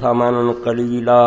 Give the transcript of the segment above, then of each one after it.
समन कलीला।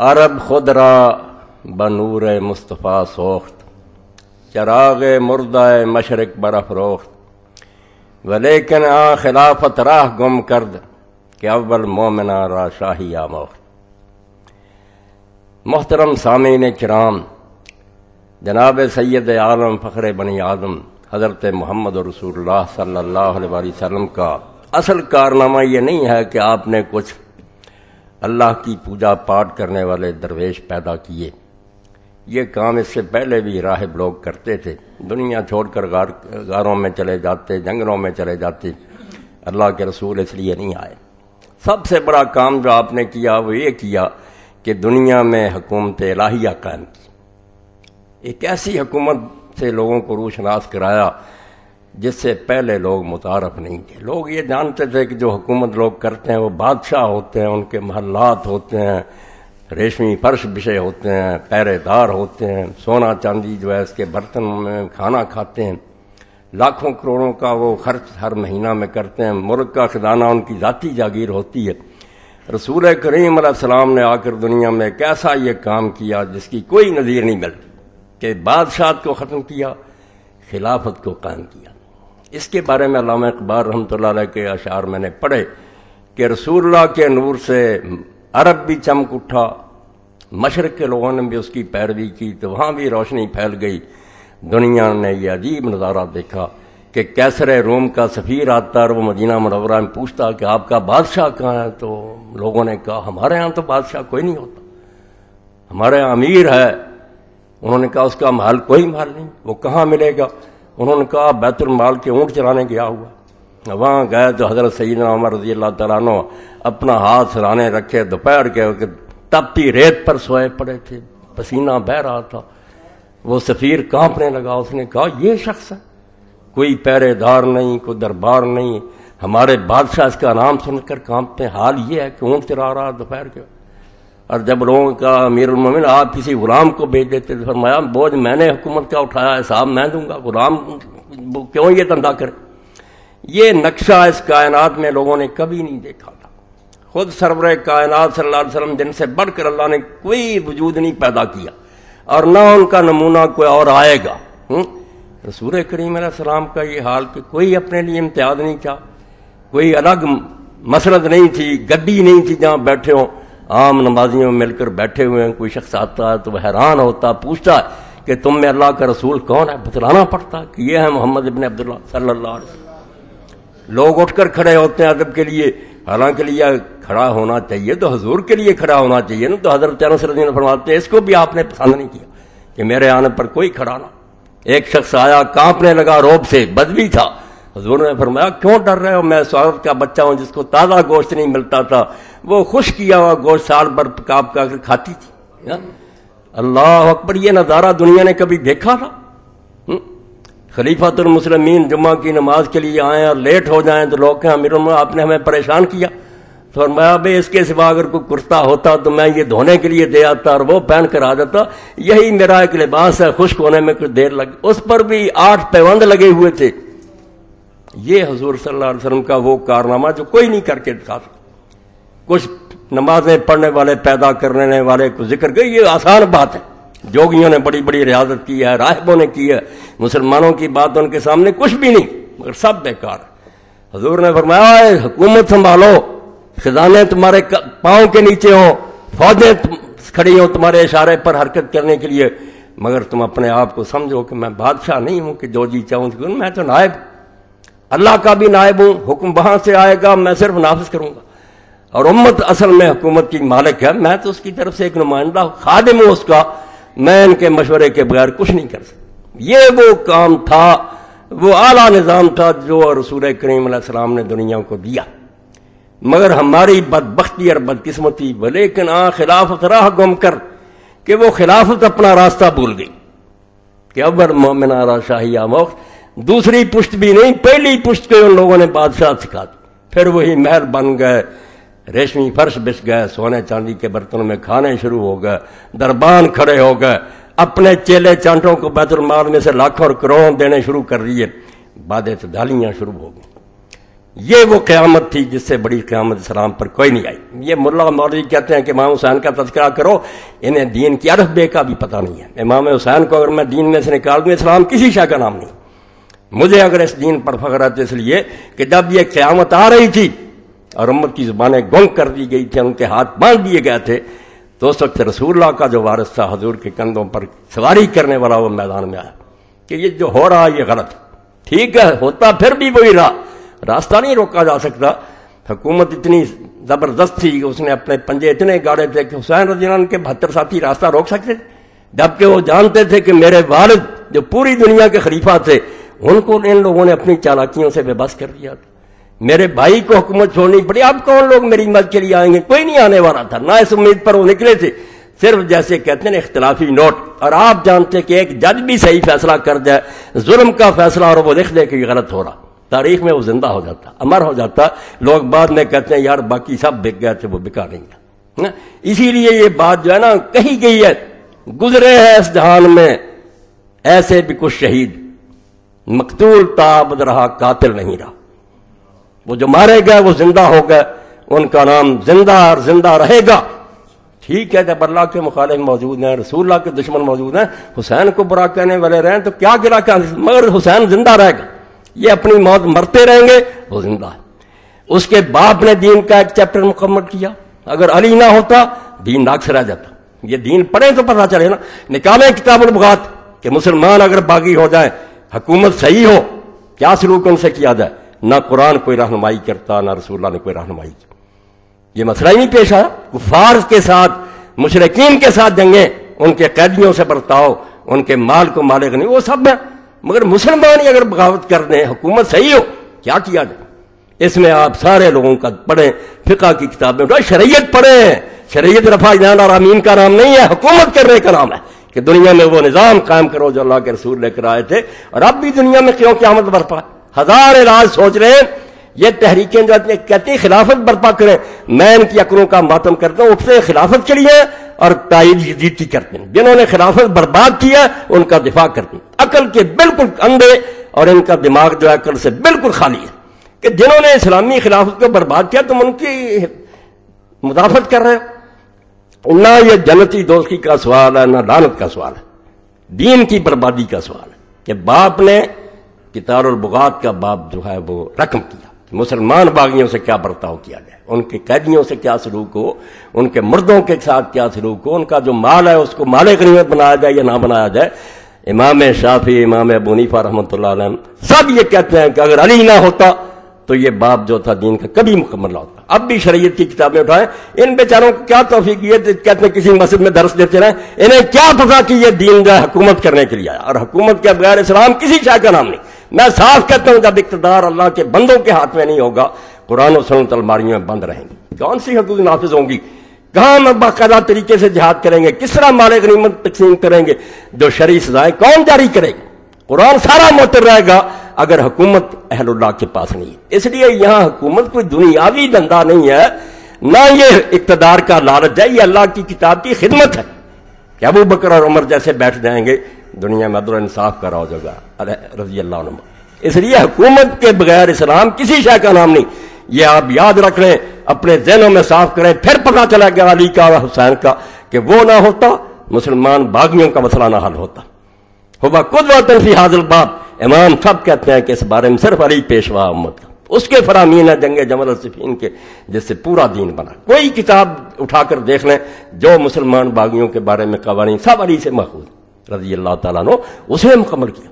अरब खुदरा बनूर मुस्तफ़ा सोख्त। चराग मुर्दा मशरक बरफ रोख्त। व वलेकिन आ खिलाफत राह गुम कर्द। के अव्वल मोमिना रा शाही आमोख मोहतरम सामीन कराम जनाब सैद आलम फ़खर बनी आदम हज़रत मोहम्मद रसूल सल्लाम का असल कारनामा ये नहीं है कि आपने कुछ अल्लाह की पूजा पाठ करने वाले दरवेश पैदा किए। ये काम इससे पहले भी राहब लोग करते थे। दुनिया छोड़कर गार, गारों में चले जाते, जंगलों में चले जाते, अल्लाह के रसूल इसलिए नहीं आए। सबसे बड़ा काम जो आपने किया, वो ये किया कि दुनिया में हकूमत इलाहिया कायम की। एक ऐसी हकूमत से लोगों को रूशनास कराया, जिससे पहले लोग मुतारफ नहीं थे। लोग ये जानते थे कि जो हुकूमत लोग करते हैं, वो बादशाह होते हैं, उनके महल्लात होते हैं, रेशमी फर्श विषय होते हैं पहरेदार होते हैं, सोना चांदी जो है इसके बर्तन में खाना खाते हैं। लाखों करोड़ों का वो खर्च हर महीना में करते हैं। मुल्क का खजाना उनकी ज़ाती जागीर होती है। रसूल करीम सलाम ने आकर दुनिया में कैसा ये काम किया जिसकी कोई नज़ीर नहीं मिलती, कि बादशाह को ख़त्म किया, खिलाफत को कायम किया। इसके बारे में अलामा इकबाल रहमत के अशार मैंने पढ़े कि रसूल्ला के नूर से अरब भी चमक उठा, मशरक़ के लोगों ने भी उसकी पैरवी की तो वहाँ भी रोशनी फैल गई। दुनिया ने यह अजीब नज़ारा देखा। कि कैसर रोम का सफ़ीर आता और वो मदीना मनवरा में पूछता कि आपका बादशाह कहाँ है? तो लोगों ने कहा, हमारे यहाँ तो बादशाह कोई नहीं होता। हमारे यहाँ अमीर है। उन्होंने कहा, उसका माल कोई माल नहीं। वो कहाँ मिलेगा? उन्होंने कहा बैतुलमाल के ऊँट चलाने गया हुआ। वहाँ गए तो हज़रत सईद उमर रज़ी अल्लाह तैनो अपना हाथ सराने रखे, दोपहर के तपती रेत पर सोए पड़े थे। पसीना बह रहा था। वो सफ़ीर कांपने लगा। उसने कहा यह शख्स है? कोई पहरेदार नहीं, कोई दरबार नहीं। हमारे बादशाह इसका नाम सुनकर कांपते हाल ये है कि ऊँट चला रहा दोपहर के? और जब लोगों का अमीर उमिन आप किसी गुलाम को भेज देते तो फरमाया, बोझ मैंने हुकूमत का उठाया है, साहब मैं दूँगा, गुलाम क्यों ये धंधा करे? ये नक्शा इस कायनात में लोगों ने कभी नहीं देखा था। खुद सरवर कायनात सल्ला वसलम दिन जिनसे बढ़कर अल्लाह ने कोई वजूद नहीं पैदा किया। और ना उनका नमूना कोई और आएगा हुँ? तो रसूल करीम सलाम का ये हाल कि कोई अपने लिए इम्तियाज़ नहीं था, कोई अलग मसरत नहीं थी गड्डी नहीं थी जहाँ बैठे हों। आम नमाजियों में मिलकर बैठे हुए हैं, कोई शख्स आता है तो हैरान होता, पूछता है कि तुम में अल्लाह का रसूल कौन है? बतलाना पड़ता कि यह है मोहम्मद इबन अब्दुल्ला सल्ला लोग उठकर खड़े होते हैं अदब के लिए, हालाँकि लिए खड़ा होना चाहिए तो हजूर के लिए खड़ा होना चाहिए ना तो हज़रत फरमाते हैं, इसको भी आपने पसंद नहीं किया कि मेरे आने पर कोई खड़ा ना एक शख्स आया, कांपने लगा, रोब से बदबी था। हजूर ने फरमाया, क्यों डर रहे हो? मैं स्वागत का बच्चा हूँ जिसको ताज़ा गोश्त नहीं मिलता था। वो खुश किया हुआ गोश्त साल भर पका का कर खाती थी। अल्लाह अकबर, ये नज़ारा दुनिया ने कभी देखा था? खलीफातुलमसलमिन जुम्मा की नमाज़ के लिए आए और लेट हो जाए तो लोग कहें आपने हमें परेशान किया। तो फरमाया बे इसके सिवा अगर कोई कुर्ता होता तो मैं ये धोने के लिए दे आता और वो पहन कर आ जाता। यही मेरा एक लिबास है, खुश्क होने में कुछ देर लग, उस पर भी आठ पैबंद लगे हुए थे। ये हजूर सल्लल्लाहु का वो कारनामा जो कोई नहीं करके दिखा कुछ नमाजें पढ़ने वाले, पैदा करने वाले को ज़िक्र कर, ये आसान बात है। जोगियों ने बड़ी बड़ी रियाजत की है, राहबों ने की है। मुसलमानों की बात उनके सामने कुछ भी नहीं, मगर सब बेकार हजूर ने फरमाया हुकूमत संभालो। खजाने तुम्हारे पाँव के नीचे हो, फौजें खड़ी हो तुम्हारे इशारे पर हरकत करने के लिए। मगर तुम अपने आप को समझो कि मैं बादशाह नहीं हूँ कि जो जी चाहूँ तो मैं तो नायब। अल्लाह का भी नायब हूँ, हुक्म वहाँ से आएगा, मैं सिर्फ़ नाफिज करूँगा। और उम्मत असल में हुकूमत की मालिक है, मैं तो उसकी तरफ़ से एक नुमाइंदा खादिम हूँ उसका। मैं इनके मशवरे के बगैर कुछ नहीं कर सकता। ये वो काम था, वो आला निज़ाम था जो रसूल करीम सलाम ने दुनिया को दिया। मगर हमारी बदबख्ती और बदकिस्मती लेकिन आ खिलाफत राह गुम कर कि वो खिलाफत अपना रास्ता भूल गई। कि अबर मोमिना शाही आमोख दूसरी पुश्त भी नहीं, पहली पुश्त के उन लोगों ने बादशाह सिखा दी। फिर वही महल बन गए, रेशमी फर्श बिछ गए, सोने चांदी के बर्तनों में खाने शुरू हो गए, दरबान खड़े हो गए, अपने चेले चांटों को बैतुल माल में से लाखों और करोड़ देने शुरू कर दिए। बादे दालियाँ शुरू हो गई। ये वो क्यामत थी जिससे बड़ी क्यामत सलाम पर कोई नहीं आई। ये मुल्ला मौलवी कहते हैं कि इमाम हुसैन का तस्करा करो, इन्हें दीन की अरफ बे का भी पता नहीं है। इमाम हुसैन को अगर मैं दीन में से निकाल दूँ, इस्लाम किसी शाह का नाम नहीं। मुझे अगर इस दीन पर फख्र है तो इसलिए कि जब ये क्यामत आ रही थी और उम्मत की जुबानें गुंग कर दी गई थी, उनके हाथ बाँध दिए गए थे तो उस वक्त रसूल्ला का जो वारस था, हजूर के कंधों पर सवारी करने वाला वो मैदान में आया कि ये जो हो रहा है ये गलत। ठीक है, होता फिर भी वही रहा। रास्ता नहीं रोका जा सकता। हुकूमत इतनी ज़बरदस्त थी कि उसने अपने पंजे इतने गाड़े थे कि हुसैन रजीन के बहत्तर साथी रास्ता रोक सकते। जबकि वो जानते थे कि मेरे वालिद जो पूरी दुनिया के खलीफा थे, उनको इन लोगों ने अपनी चालाकियों से बेबस कर दिया था। मेरे भाई को हुकूमत छोड़नी पड़ी। अब कौन लोग मेरी मदद के लिए आएँगे? कोई नहीं आने वाला था। ना इस उम्मीद पर वो निकले थे। सिर्फ़ जैसे कहते हैं इख्तलाफी नोट। और आप जानते कि एक जज भी सही फैसला कर जाए, जुल्म का फैसला और वो लिख दे कि गलत हो रहा। तारीख में वो ज़िंदा हो जाता, अमर हो जाता। लोग बाद में कहते हैं, यार, बाकी सब बिक गए थे वो बिका नहीं गया इसीलिए ये बात जो है ना, कही गई है। गुजरे हैं इस जहान में, ऐसे भी कुछ शहीद। मकतूल ताबद रहा, कातिल नहीं रहा। वो जो मारे गए, वो ज़िंदा हो गए। उनका नाम ज़िंदा और ज़िंदा रहेगा। ठीक है, जब अल्लाह के मुखालिफ मौजूद हैं रसूल्ला के दुश्मन मौजूद हैं, हुसैन को बुरा कहने वाले रहे तो क्या गिरा क्या? मगर हुसैन ज़िंदा रहेगा। ये अपनी मौत मरते रहेंगे, वो ज़िंदा है। उसके बाप ने दीन का एक चैप्टर मुकम्मल किया। अगर अली ना होता, दीन नाक्स रह जाता। ये दीन पढ़े तो पता चले ना। निकाले किताबुल बुगात कि मुसलमान अगर बागी हो जाए, हुकूमत सही हो, क्या सलूक उनसे किया जाए? ना कुरान कोई रहनुमाई करता, ना रसूल्ला ने कोई रहनुमाई की। ये मसला ही नहीं पेश आया। कुफार के साथ, मुशरकिन के साथ जंगे, उनके कैदियों से बर्ताव, उनके माल को मालिक नहीं, वो सब है। मगर मुसलमान ही अगर बगावत कर दें हुकूमत सही हो, क्या किया जाए? इसमें आप सारे लोगों का पढ़ें, फिका की किताबें उठाए, शरीयत पढ़ें। शरीयत रफा जान और अमीन का नाम नहीं है, हुकूमत करने का नाम है कि दुनिया में वो निज़ाम कायम करो जो अल्लाह के रसूल लेकर आए थे, और अब भी दुनिया में क्यों क्या मत बरपा? हज़ार इलाज सोच रहे हैं ये तहरीकें जो कहती हैं, खिलाफत बर्पा करें। मैं इनकी अकलों का मातम करता हूँ, उठते खिलाफत के लिए और ताइद जीती करते हैं। जिन्होंने खिलाफत बर्बाद किया उनका दिफा करते हैं अकल के बिल्कुल अंधे और इनका दिमाग जो है अकल से बिल्कुल खाली है। कि जिन्होंने इस्लामी खिलाफत को बर्बाद किया तुम उनकी मुदाफत कर रहे हो। ना ये जनती दोस्ती का सवाल है, ना लानत का सवाल है। दीन की बर्बादी का सवाल है कि बाप ने कितार बुगात का बाप जो है वो रकम किया। मुसलमान बागियों से क्या बर्ताव किया जाए उनके कैदियों से क्या सलूक हो? उनके मर्दों के साथ क्या सलूक हो? उनका जो माल है, उसको माल गनीमत बनाया जाए या ना बनाया जाए? इमाम शाफी, इमाम अबूनीफा रहमत सब ये कहते हैं कि अगर अली ना होता तो ये बाप जो था, दीन का कभी मुकम्मल ना होता। अब भी शरीयत की किताबें उठाए। इन बेचारों को क्या तोफीक, ये कहते हैं किसी मस्जिद में दर्श देते रहे। इन्हें क्या पता कि ये दीन जो है, हुकूमत करने के लिए आया। और हुकूमत के बगैर इस्लाम किसी शाह का नाम नहीं। मैं साफ़ कहता हूँ, जब इकतदार अल्लाह के बंदों के हाथ में नहीं होगा, कुरान और सनत अलमारियों में बंद रहेंगी। कौन सी हदूद नाफिज होंगी? कहाँ हम बाकायदा तरीके से जिहाद करेंगे? किस तरह माले गनीमत तकसीम करेंगे? जो शरी सजाएँ कौन जारी करेगा? कुरान सारा मोतर रहेगा, अगर हुकूमत अहलुल्लाह के पास नहीं है। इसलिए यहाँ हुकूमत कोई दुनियावी धंधा नहीं है, ना ये इकतदार का लालच है, ये अल्लाह की किताब की खिदमत है। क्या वो बकर और उमर जैसे बैठ जाएँगे दुनिया में अदल इंसाफ का राज होगा, अरे रज़ी अल्लाह इसलिए हुकूमत के बगैर इस्लाम किसी शह का नाम नहीं। ये आप याद रख लें, अपने जहनों में साफ़ करें, फिर पता चला गया अली का हुसैन का कि वो ना होता, मुसलमान बागियों का मसला ना हल होता। हुआ खुद वतन हाजिल बाप इमाम सब कहते हैं कि इस बारे में सिर्फ़ अली पेशवा उम्मत का। उसके फरामीन है जंगे जमल सिफीन के, जिससे पूरा दीन बना। कोई किताब उठाकर देख लें, जो मुसलमान बागियों के बारे में कवानी, सब अली से महफूज रज़ी अल्लाह तु उसने मुकम्मल किया।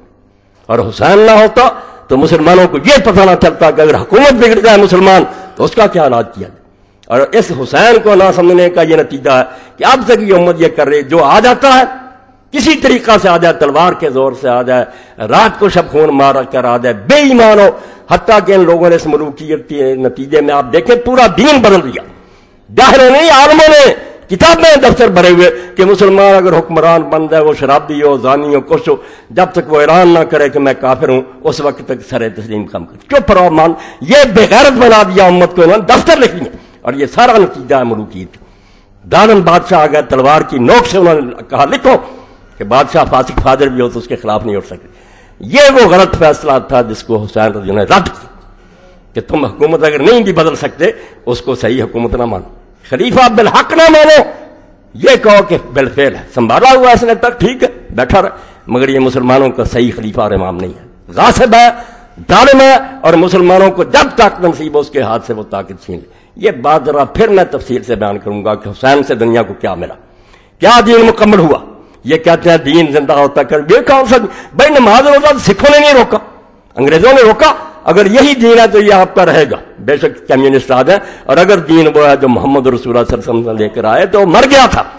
और हुसैन ना होता तो मुसलमानों को यह पता ना चलता कि अगर हुकूमत बिगड़ जाए मुसलमान तो उसका क्या इलाज किया जाए। और इस हुसैन को ना समझने का यह नतीजा है कि अब तक ये उम्मत यह कर रही, जो आ जाता है, किसी तरीका से आ जाए, तलवार के ज़ोर से आ जाए, रात को शब खून मार कर आ जाए, बेईमान हो, हत्या के इन लोगों ने इस मलूकियत के नतीजे में आप देखें, पूरा दीन बदल दिया। ज़ाहिर नहीं, आलमों ने किताब में दफ्तर भरे हुए कि मुसलमान अगर हुक्मरान बंद है वो शराबी हो जानी हो कुछ हो, जब तक वो ऐलान ना करे कि मैं काफिर हूँ, उस वक्त तक सर तस्लीम कम कर। चुप रहो, मान, ये बेगैरत बना दिया उम्मत को, इन्होंने दफ्तर लिख लिया और ये सारा नतीजा है मलूकियत दानन बादशाह आ गया तलवार की नोक से उन्होंने कहा, लिखो, कि बादशाह फासिक फादर भी हो तो उसके खिलाफ नहीं उठ सकते ये वो गलत फैसला था जिसको हुसैन रज़ी ने रद्द किया कि तुम हुकूमत अगर नहीं भी बदल सकते, उसको सही हुकूमत ना मानो। खलीफा बिलहक ना मानो। ये कहो कि बिलफेल है। संभाला हुआ इसने तक ठीक है, बैठा रहे। मगर ये मुसलमानों का सही खलीफा और इमाम नहीं है। गासिब है जालिम है, और मुसलमानों को जब तक नसीब हो उसके हाथ से वो ताकत छीन ले। ये बात जरा फिर मैं तफसील से बयान करूँगा कि हुसैन से दुनिया को क्या मिला। क्या दीन मुकम्मल हुआ? ये कहते हैं, दीन ज़िंदा होता कर वे कौन भाई नमाज़ रोजा तो सिखों ने नहीं रोका। अंग्रेज़ों ने रोका, अगर यही दीन है तो ये आपका रहेगा। बेशक कम्युनिस्ट आ जाए और अगर दीन वो है जो मोहम्मद रसूल लेकर आए तो मर गया था।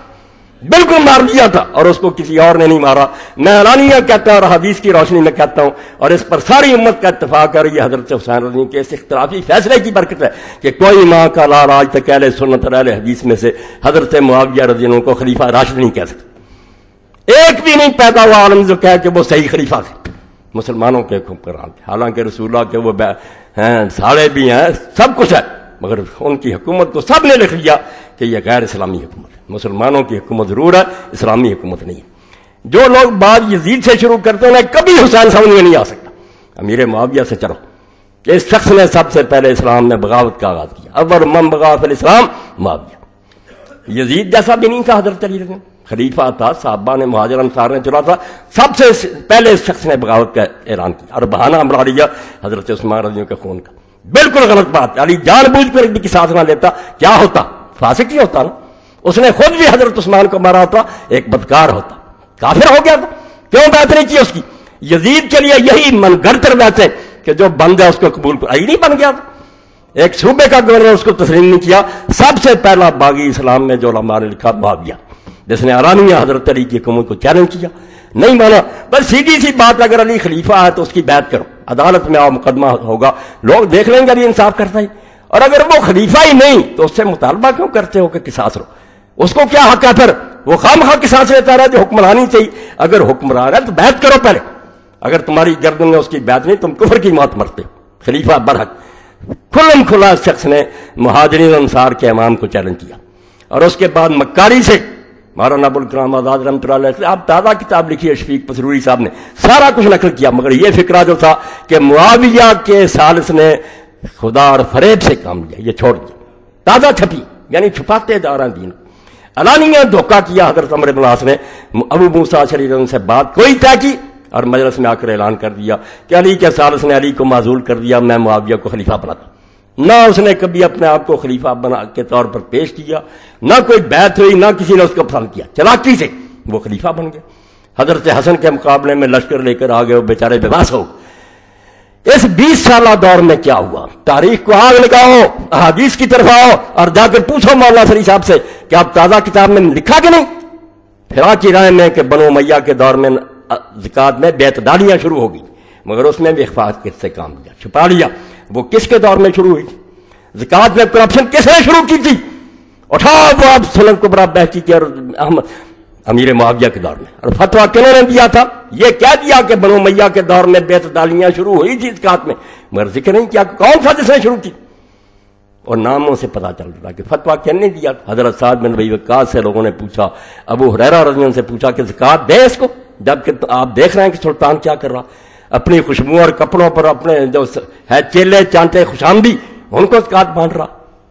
बिल्कुल मार दिया था, और उसको किसी और ने नहीं मारा। मैं अलानिया कहता हूँ, और हदीस की रोशनी में कहता हूँ, और इस पर सारी उम्मत का इतफाक है ये हज़रत हुसैन रज़ी के इस इख्तलाफी फैसले की बरकत है, कि कोई माँ का लाल आज तक कहले सुनत रह हदीस में से हज़रत मुआविया रज़ी को खलीफा राशिद नहीं कह सकते। एक भी नहीं पैदा हुआ आलम जो कहे कि वो सही खलीफा थे। मुसलमानों के हुक्मरान थे। हालाँकि रसूल्ला के वो हैं साड़े भी हैं, सब कुछ है, मगर उनकी हुकूमत को सबने लिख लिया कि यह गैर इस्लामी हुकूमत है। मुसलमानों की हुकूमत ज़रूर है, इस्लामी हुकूमत नहीं है। जो लोग बात यजीद से शुरू करते हैं कभी हुसैन समझ में नहीं आ सकता। अमीर मुआविया से चलो। इस शख्स ने सबसे पहले इस्लाम में बगावत का आगाज़ किया। अबर मम बगावत इस्लाम मुआविया। यजीद जैसा भी नहीं था हज़रत अली खलीफा था, साहबा ने, महाजर अंसार ने चुना था। सबसे पहले इस शख्स ने बगावत का ऐलान किया और बहाना हमला लिया हज़रत उस्मान रजियों के खून का। बिल्कुल गलत बात अली जान जानबूझ कर भी साथ ना लेता, क्या होता? फासिक ही होता ना? उसने खुद भी हज़रत उस्मान को मारा होता, एक बदकार होता। काफिर हो गया था। क्यों बात नहीं की उसकी? यजीद के लिए यही मन घर बैठे कि जो बंद है उसको कबूल आई नहीं बन गया था। एक सूबे का गवर्नर उसको तस्लीम नहीं किया। सबसे पहला बागी इस्लाम में जो लंबा ने लिखा, मुआविया। जिसने आरानिया हज़रत अली की हुकूमत को चैलेंज किया। नहीं माना बस सीधी सी बात अगर अली खलीफा है तो उसकी बैत करो। अदालत में आओ, मुकदमा होगा। लोग देख लेंगे अली इंसाफ करता ही। और अगर वो खलीफा ही नहीं तो उससे मुतालबा क्यों करते हो कि किसास रो उसको क्या हक है फिर? वो खाम खा किसास लेता रहा, जो हुक्मरानी चाहिए अगर हुक्मरान है तो बैत करो पहले। अगर तुम्हारी गर्दन में उसकी बैत नहीं, तुम कुफर की मौत मरते हो। खलीफा बरहक। खुलम खुला शख्स ने महाजरीन अंसार के इमाम को चैलेंज किया। और उसके बाद मक्कारी से मौलाना अबुल कलाम आज़ाद रमत आप ताज़ा किताब लिखी है शफीक पसरूरी साहब ने। सारा कुछ नकल किया, मगर यह फिक्रा जो था कि मुआविया के सालस ने खुदा और फरेब से काम लिया, ये छोड़ दिया। ताज़ा छपी, यानी छुपाते रहे दीन। अलानिया धोखा किया हज़रत अमर इबलास ने। अबू मूसा शरीर से बात कोई तय की और मजलस में आकर ऐलान कर दिया कि अली के सालस ने अली को माजूल कर दिया, मैं मुआविया को खलीफा बनाता। ना उसने कभी अपने आप को खलीफा बना के तौर पर पेश किया, ना कोई बैत हुई, ना किसी ने उसको पसंद किया। चलाकी से वो खलीफा बन गया हज़रत हसन के मुकाबले में लश्कर लेकर आ गए बेचारे बेबास हो इस 20 साल दौर में क्या हुआ? तारीख को आग लगाओ, अहादीस की तरफ़ आओ और जाकर पूछो मौला सरी साहब से कि आप ताज़ा किताब में लिखा कि नहीं? फिर की राय में कि बनो मैया के दौर में जिकात में बेतदारियाँ शुरू होगी मगर उसमें भी हिफाजत से काम किया, छुपा लिया। वो किसके दौर में शुरू हुई जिकात में करप्शन किसने शुरू की थी? उठाओ वो आप सुलन को बड़ा बहती की और अहमद अमीर मुआविया के दौर में। और फतवा किन्होंने दिया था? ये क्या दिया कि बनो मैया के दौर में बेतदालियाँ शुरू हुई थी जिकात में? मगर ज़िक्र नहीं किया कौन सा जिसने शुरू की। और नामों से पता चल रहा कि फतवा किसने दिया हज़रत साद बिन भाई वकास से लोगों ने पूछा, अबू हुरैरा रजियन से पूछा कि जिकात दे इसको? जबकि आप देख रहे हैं कि सुल्तान क्या कर रहा। अपनी खुशबू और कपड़ों पर अपने जो है, चेले, चांटे, खुशामदी, उनको जक़ात बांट रहा।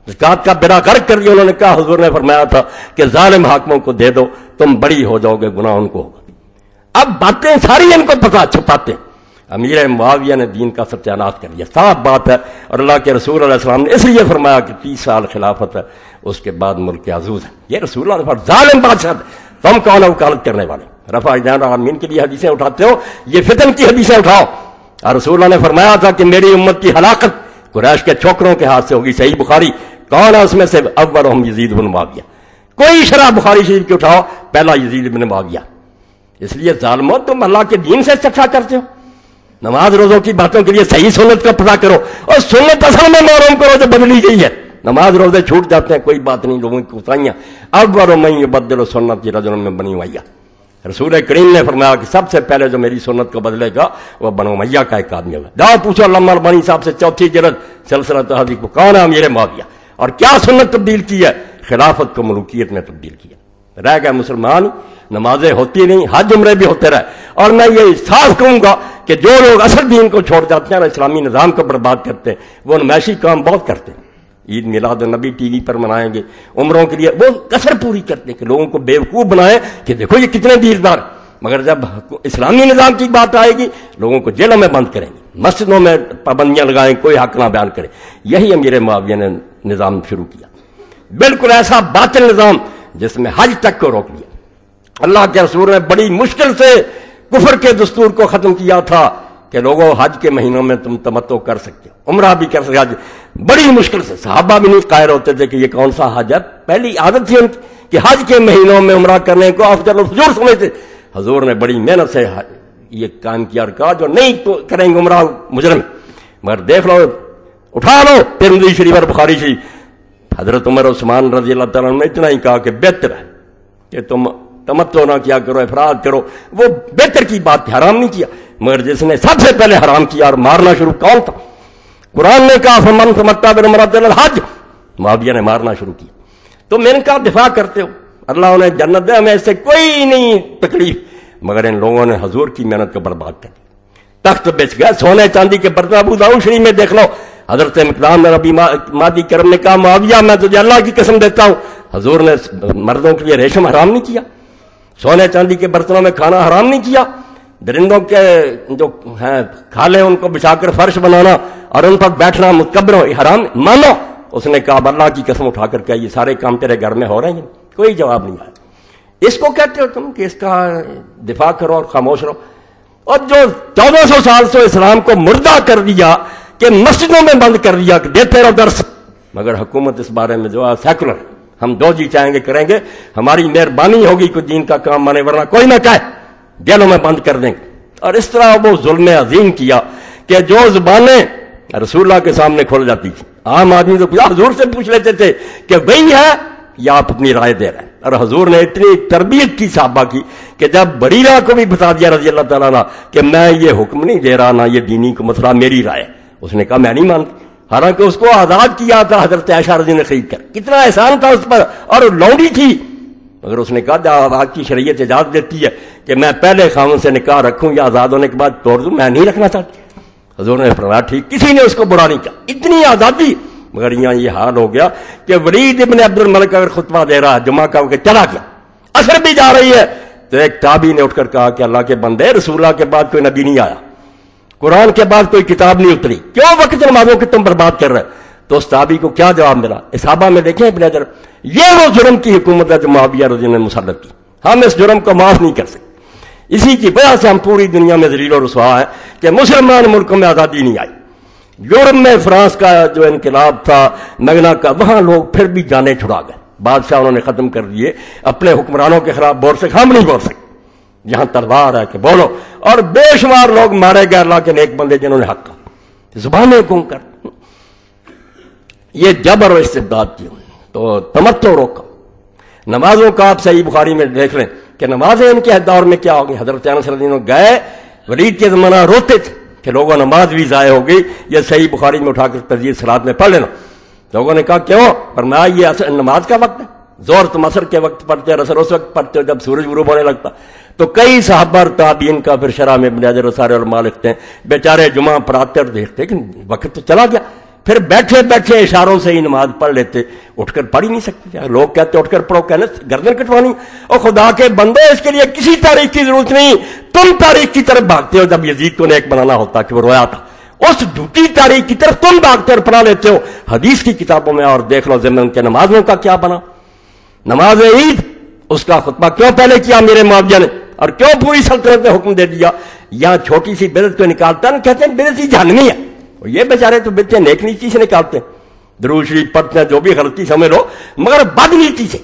जक़ात का बेड़ा गर्क कर दिया उन्होंने कहा, हजूर ने फरमाया था कि जालिम हाकमों को दे दो, तुम बड़ी हो जाओगे गुना उनको होगा। अब बातें सारी इनको पता छुपाते अमीर मुआविया ने दीन का सत्यानाश कर दिया। साफ़ बात है, और अल्लाह के रसूल ने इसलिए फरमाया कि तीस साल खिलाफत है, उसके बाद मुल्क आजूज है। ये रसूल जालिम बादशाह तुम कौन वकालत करने वाले? रफा आमीन के लिए हदीसें उठाते हो, ये फितन की हदीसें उठाओ। और रसूल ने फरमाया था कि मेरी उम्मत की हलाकत कुरैश के छोकरों के हाथ से होगी। सही बुखारी, कौन है उसमें से? अकबर हम यजीद बन माविया कोई शराब बुखारी शरीफ की उठाओ, पहला यजीद बिन माविया इसलिए जालमो, तुम अल्लाह के दीन से चर्चा करते हो। नमाज़ रोजों की बातों के लिए सही सुन्नत का पता करो, और सुन्नत असल में मोरम करो जो बदली गई है। नमाज़ रोज़े छूट जाते हैं, कोई बात नहीं, लोगों की कुताइयाँ अब वरो मैं ये बदलो सुन्नत की रजन में बनी हुई रसूल करीम ने फरमाया कि सबसे पहले जो मेरी सुन्नत को बदलेगा वह बनो मैया का एक आदमी होगा। जाओ पूछो लम्बर बनी साहब से चौथी जरद सिलसिला तहदी को, कौन है मेरे माविया और क्या सुन्नत तब्दील की है? खिलाफत को मलूकियत में तब्दील किया रह गए मुसलमान, नमाजें होती नहीं, हज उम्र भी होते रहे। और मैं ये साफ़ कहूँगा कि जो लोग असल दीन को छोड़ जाते हैं और इस्लामी निज़ाम को बर्बाद करते हैं, वो नमैशी काम बहुत करते हैं। ईद मिलाद नबी टीवी पर मनाएँगे। उम्रों के लिए वो कसर पूरी करते हैं कि लोगों को बेवकूफ़ बनाए कि देखो ये कितने दीरदार मगर जब इस्लामी निज़ाम की बात आएगी, लोगों को जेलों में बंद करेंगे, मस्जिदों में पाबंदियाँ लगाएँ, कोई हक ना बयान करे। यही अमीर मुआविया ने निज़ाम शुरू किया। बिल्कुल ऐसा बातिल निज़ाम जिसमें हज तक को रोक दिया। अल्लाह के रसूल ने बड़ी मुश्किल से कुफर के दस्तूर को खत्म किया था कि लोगों, हज के महीनों में तुम तमत्तो कर सकते हो, उमरा भी कर सकते बड़ी मुश्किल से। साहबा भी नहीं कायर होते थे कि ये कौन सा हज है पहली आदत थी उनकी कि हज के महीनों में उमरा करने को अफजल हजूर समझते। हजूर ने बड़ी मेहनत से ये काम किया और कहा, जो नहीं तो करेंगे उमरा मुजरम। मगर देख लो, उठा लो तिरमदी शरीफ और बुखारी शरीफ हज़रत उमर उस्मान रज़ी अल्लाह तला ने इतना ही कहा कि बेहतर है कि तुम तमत्तो ना किया करो अफराद करो। वो बेहतर की बात हराम नहीं किया। मगर जिसने सबसे पहले हराम किया और मारना शुरू कौन था? कुरान ने कहा फमन समत्ता बिन हज। माविया ने मारना शुरू किया। तो मैंने कहा दिफा करते हो। अल्लाह उन्हें जन्नत दे हमें इससे कोई नहीं तकलीफ़। मगर इन लोगों ने हजूर की मेहनत को बर्बाद कर दिया। तख्त बेच गया, सोने चांदी के बर्तन अबू दाऊ शरीफ में देख लो। हज़रत मकदाम रबी मादी करम ने कहा माविया मैं तुझे अल्लाह की कसम देता हूँ। हजूर ने मर्दों के लिए रेशम हराम नहीं किया। सोने चांदी के बर्तनों में खाना हराम नहीं किया। दरिंदों के जो है, खाले उनको बिछाकर फर्श बनाना। और उन पर बैठना मुकबर हराम। मानो, उसने कहा अल्लाह की कसम उठाकर क्या ये सारे काम तेरे घर में हो रहे हैं। कोई जवाब नहीं आया। इसको कहते हो तुम कि इसका दिफा करो और खामोश रहो। और जो चौदह सौ साल से इस्लाम को मुर्दा कर दिया, कि मस्जिदों में बंद कर दिया, कि देते रहो दर्श मगर हुकूमत इस बारे में जो है, सेकुलर। हम दो जी चाहेंगे, करेंगे। हमारी मेहरबानी होगी कुछ दिन का काम माने, वरना कोई ना कहे, जेलों में बंद कर देंगे। और इस तरह वो जुल्म अजीम किया, कि जो जुबानें रसूल्ला के सामने खोल जाती थी। आम आदमी तो हजूर से पूछ लेते थे कि वही है या आप अपनी राय दे रहे हैं। और हजूर ने इतनी तरबियत की साहबा की कि जब बरीरा को भी बता दिया रज़ी अल्लाह तला कि मैं ये हुक्म नहीं दे रहा, ना ये दीनी को मसला, मेरी राय उसने कहा, मैं नहीं मानती। हालाँकि उसको आज़ाद किया था हज़रत ऐशा रज़ी ने खरीद कर। कितना एहसान था उस पर और लौड़ी थी। मगर उसने कहा आज़ाद की शरीय इजाज़त देती है कि मैं पहले खामन से निकाह रखूँ या आज़ाद होने के बाद तोड़ दूँ, मैं नहीं रखना चाहती। हजूर ने फरमाया, ठीक, किसी ने उसको बुरा नहीं किया। इतनी आज़ादी। मगर यहाँ ये हाल हो गया कि वरीद इबन अब्दुल मलिक अगर खुतबा दे रहा है जुमा का होकर चला गया। असर भी जा रही है। तो एक ताबी ने उठकर कहा कि अल्लाह के बंदे रसूला के बाद कोई नबी नहीं आया। कुरान के बाद कोई किताब नहीं उतरी। क्यों वक्त नमाजों की तुम बर्बाद कर रहे तो उस ताबी को क्या जवाब मिला? इसाबा में देखें अपने नज़र ये वो जुर्म की हुकूमत है जो मुआविया रज़ी ने मुसरत की। हम इस जुर्म को माफ़ नहीं कर सकते। इसी की वजह से हम पूरी दुनिया में जलील रसवा है कि मुसलमान मुल्कों में आज़ादी नहीं आई। यूरोप में फ्रांस का जो इनकलाब था, नगना का, वहाँ लोग फिर भी जाने छुड़ा गए। बादशाह उन्होंने खत्म कर दिए। अपने हुक्मरानों के खिलाफ बोल सकते हम नहीं बोल सकते जहाँ तलवार है कि बोलो। और बेशुमार लोग मारे गए अल्लाह के नेक बंदे जिन्होंने हक का जुबानें गुम कर। ये जबर और इस्तेदाद की तो तमत्तो रोका। नमाजों का आप सही बुखारी में देख लें। कि नमाजें इनके दौर में क्या होगी? हज़रत गए वरीद के जमाना रोते थे कि लोगों नमाज़ भी ज़ाय हो गई ये सही बुखारी में उठाकर तजीद सलाद में पढ़ लेना। लोगों ने कहा, क्यों? पर मैं ये नमाज़ का वक्त है। ज़ोर तुम असर के वक्त पढ़ते हो असर उस वक्त पढ़ते हो जब सूरज गुरूब होने लगता। तो कई साहबर ताबीन का फिर शरा में बुनियाद सारे और माँ लिखते हैं बेचारे जुमा पढ़ाते और देखते वक्त तो चला गया। फिर बैठे बैठे इशारों से ही नमाज़ पढ़ लेते। उठकर पढ़ ही नहीं सकते लोग कहते, उठकर पढ़ो। कहने गर्दन कटवानी। और खुदा के बंदे, इसके लिए किसी तारीख की ज़रूरत नहीं। तुम तारीख की तरफ़ भागते हो जब यजीद को नेक बनाना होता कि वो रोया था। उस झूठी तारीख की तरफ़ तुम भागते और पढ़ा लेते हो। हदीस की किताबों में और देख लो जिम्मे उनके नमाजों का क्या बना। नमाज़ ईद, उसका खुतबा क्यों पहले किया मेरे मुआवजा ने? और क्यों पूरी सल्तनत ने हुक्म दे दिया? यहाँ छोटी सी बिरत को निकालता ना कहते हैं, बिरत ही जानवी है। ये बेचारे तो बच्चे नेक नीति से निकालते दरूद शरीफ पढ़ते हैं जो भी गलती समझ लो मगर बदनीति से।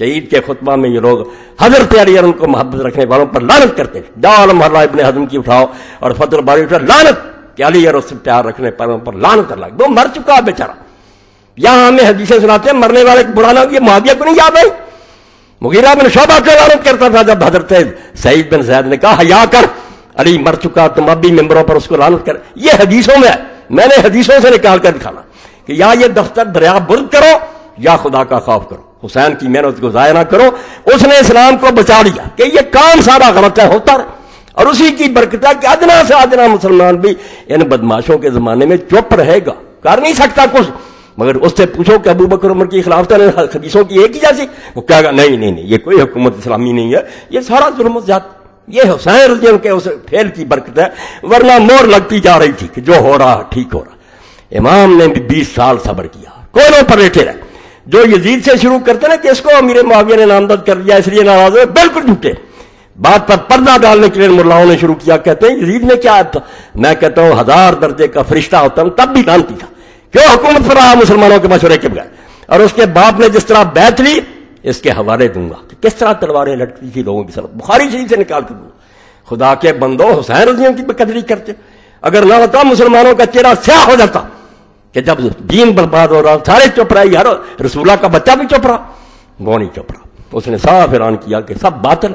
ईद के खुतबा में ये लोग हज़रत अली उनको मोहब्बत रखने वालों पर लानत करते थे जाल महला इबन हजम की उठाओ और फतर बारी उठा लानत। कि अली उससे प्यार रखने पर उन पर लानत लग वो मर चुका है बेचारा। यहाँ हमें हदीसें सुनाते हैं, मरने वाले को बुढ़ाना ये मुआविया को नहीं याद आई। मुगीरा बिन शोभा को लानत करता था जब हज़रत सईद बिन सैद ने कहा, हया कर, अली मर चुका तुम अब भी मेम्बरों पर उसको लानत कर। ये हदीसों में है। मैंने हदीसों से निकाल कर दिखाना कि या ये दफ्तर दरिया बुर्द करो, या खुदा का खौफ करो। हुसैन की मेहनत को जाया ना करो। उसने इस्लाम को बचा लिया कि ये काम सारा गलत है, होता रहे। और उसी की बरकत है कि अदना से अदना मुसलमान भी इन बदमाशों के जमाने में चुप रहेगा। कर नहीं सकता कुछ। मगर उससे पूछो कि अबू बकर उमर की खिलाफ हदीसों की एक ही जैसी? वो कहेगा, नहीं नहीं नहीं, ये कोई हुकूमत इस्लामी नहीं है। ये सारा जुर्म जात ये हुसैन रजियन के उस फेल की बरकत है, वरना मोर लगती जा रही थी कि जो हो रहा, ठीक हो रहा। इमाम ने भी बीस साल सबर किया। कोनों पर बैठे रहे। जो यजीद से शुरू करते ना कि इसको अमीर मुआविया ने नामदद कर दिया इसलिए नाराज़ हुए, बिल्कुल झूठे। बात पर पर्दा डालने के लिए मुलाओं ने शुरू किया, कहते हैं, यजीद ने क्या था? मैं कहता हूँ, हज़ार दर्जे का फरिश्ता होता हूँ, तब भी मानती था। क्यों हुकूमत पर रहा मुसलमानों के मशवरे के बगैर? और उसके बाप ने जिस तरह बैठ ली, इसके हवाले दूँगा। किस तरह तलवारें लटकती थी लोगों की तरफ़ बुखारी शरीफ से निकाल कर खुदा के बंदो हुसैन रजियों की कदरी करते। अगर ना होता, मुसलमानों का चेहरा स्याह हो जाता कि जब दीन बर्बाद हो रहा, सारे चुप रहे, यार, रसूला का बच्चा भी चुप रहा, वो नहीं चुप रहा। उसने साफ़ ऐलान किया कि सब बातल,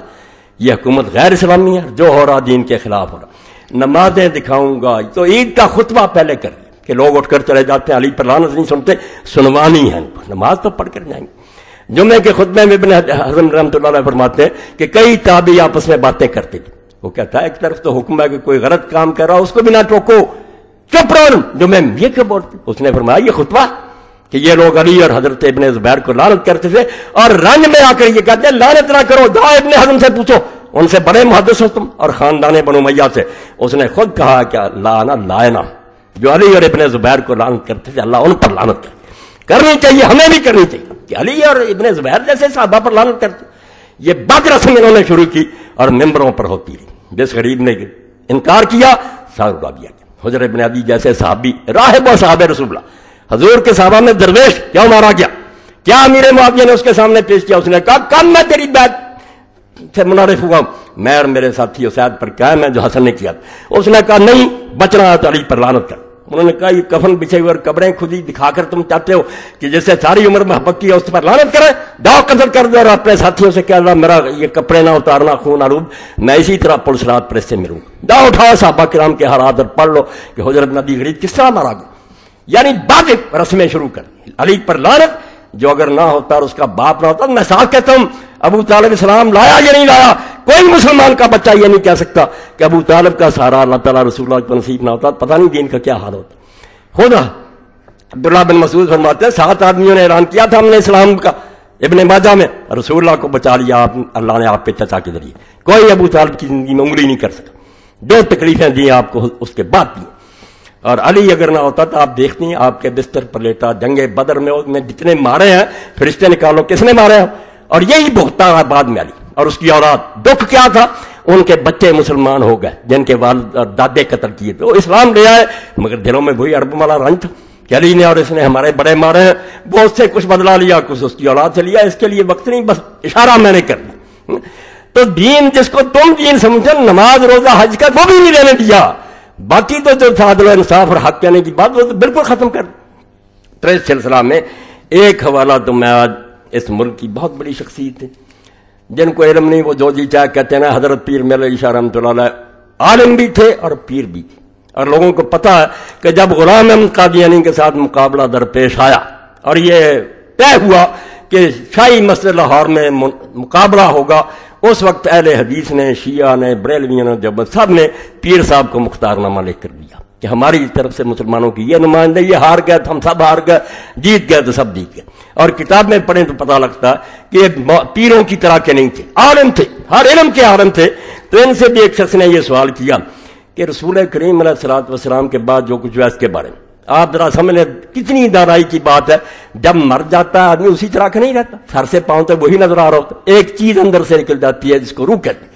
ये हुकूमत गैर इस्लामी है, जो हो रहा, दीन के खिलाफ हो रहा। नमाजें दिखाऊँगा तो ईद का खुतबा पहले कर, कि लोग उठकर चले जाते हैं, अली पर लानत नहीं सुनते, सुनवानी है। नमाज़ तो पढ़ कर जाएँगे। जुम्मे के खुतबे में बिन हजम रहमत फरमाते हैं कि कई ताबी आपस में बातें करते थे वो कहता है, एक तरफ़ तो हुक्म है कि कोई गलत काम कर रहा उसको भी ना टोको। चुप रहो जो मैं ये क्यों बोलती उसने फरमाया, ये खुतबा कि ये लोग अली और हज़रत इबन जुबैर को लानत करते थे और रंग में आकर ये कहते हैं, लानत ना करो, जाओ इबन हजम से पूछो। उनसे बड़े मुहदस हो तुम और खानदान बनो मैया से। उसने खुद कहा क्या लाना, लायना। जो अली और इबन जुबैर को लानत करते थे, अल्लाह उन पर लानत कर। करनी चाहिए, हमें भी करनी चाहिए। कि अली और इबन जुबैर जैसे साहबा पर लानत करते ये बद रस्म इन्होंने शुरू की और मेंबरों पर होती रही। जिस गरीब ने इनकार किया उड़ा दिया हजर इबन अदी जैसे साहबी, राहब साहब रसूल्ला हजूर के साहबा में दरवेश क्यों मारा गया? क्या अमीर मुआविया ने उसके सामने पेश किया? उसने कहा, कम मैं तेरी बात से मुनारिफ हुआ मैं और मेरे साथी उसैद पर क्या मैं जो हसन ने किया उसने कहा, नहीं, बचना तो अली पर लानत कर। उन्होंने कहा, ये कफन बिछे हुए और कब्रें खुदी, दिखाकर तुम चाहते हो कि जैसे सारी उम्र मोहब्बत की उस पर लानत करे। दाव कतल कर दो और अपने साथियों से कह रहा मेरा ये कपड़े ना उतारना, खून आरूप मैं इसी तरह पुलिस रात प्रेस से मिलूँगा। दाव उठाओ साहबा किराम के हालात और पढ़ लो कि हज़रत नदी गरीब किस तरह मारा गया। यानी बाद रस्में शुरू कर अली पर लानत, जो अगर ना होता और उसका बाप ना होता, मैं साथ कहता हूँ, अबू तालब इस्लाम लाया या नहीं लाया? कोई मुसलमान का बच्चा यह नहीं कह सकता कि अबू तालब का सारा अल्लाह तला रसूल नसीब ना होता, पता नहीं दिन का क्या हाल होता। खुद अब्दुल्ला बिन मसूद फरमाते हैं, सात आदमियों ने ऐलान किया था हमने इस्लाम का, इबन माजा में रसूल्ला को बचा लिया आप, अल्लाह ने आप पे चचा के ज़रिए। कोई अबू तालब की ज़िंदगी में उंगली नहीं कर सका दो तकलीफें दी आपको उसके बाद दी। और अली अगर ना होता तो आप देखती हैं, आपके बिस्तर पर लेटा, जंगे बदर में में जितने मारे हैं, फरिश्ते निकालो, किसने मारे हैं? और यही भुगता बाद में अली। और उसकी औलाद। दुख क्या था? उनके बच्चे मुसलमान हो गए, जिनके वाल दादे कत्ल किए थे। वो इस्लाम ले आए, मगर दिलों में वही अरब वाला रंग था अली ने और इसने हमारे बड़े मारे हैं, वो उससे कुछ बदला लिया, कुछ उसकी औलाद से लिया, इसके लिए वक्त नहीं, बस इशारा मैंने कर दिया। तो दीन जिसको तुम दीन समझो, नमाज़, रोजा, हज का, वो भी नहीं लेने दिया। बाकी तो जो सादल इंसाफ और हक कहने की बात, वो तो बिल्कुल खत्म कर तो इस सिलसिला में एक हवाला तो मैं आज इस मुल्क की बहुत बड़ी शख्सियत है। जिनको इलम नहीं, वो जो जी चाहे कहते ना, हज़रत पीर मेरे इशा रहमत आलम भी थे और पीर भी थे। और लोगों को पता है कि जब गुलाम अहमद कादियानी के साथ मुकाबला दरपेश आया, और ये तय हुआ कि शाही मस्जिद लाहौर में मुकाबला होगा, उस वक्त अहले हदीस ने, शिया ने, बरेलवियों ने, जब सबने पीर साहब को मुख्तारनामा लेकर दिया। कि हमारी तरफ़ से मुसलमानों की ये नुमाइंदे ये हार गए तो हम सब हार गए, जीत गए तो सब जीत गए। और किताब में पढ़े तो पता लगता कि एक पीरों की तरह के नहीं थे, आलम थे, हर इलम के आलम थे। तो इनसे भी एक शख्स ने यह सवाल किया कि रसूल करीम सलात वसलाम के बाद जो कुछ हुआ इसके बारे में। आप जरा समझ लें, कितनी दानाई की बात है। जब मर जाता है, आदमी उसी तरह का नहीं रहता। सर से पाँव तक वही नज़र आ रहा होता एक चीज़ अंदर से निकल जाती है जिसको रूह कहते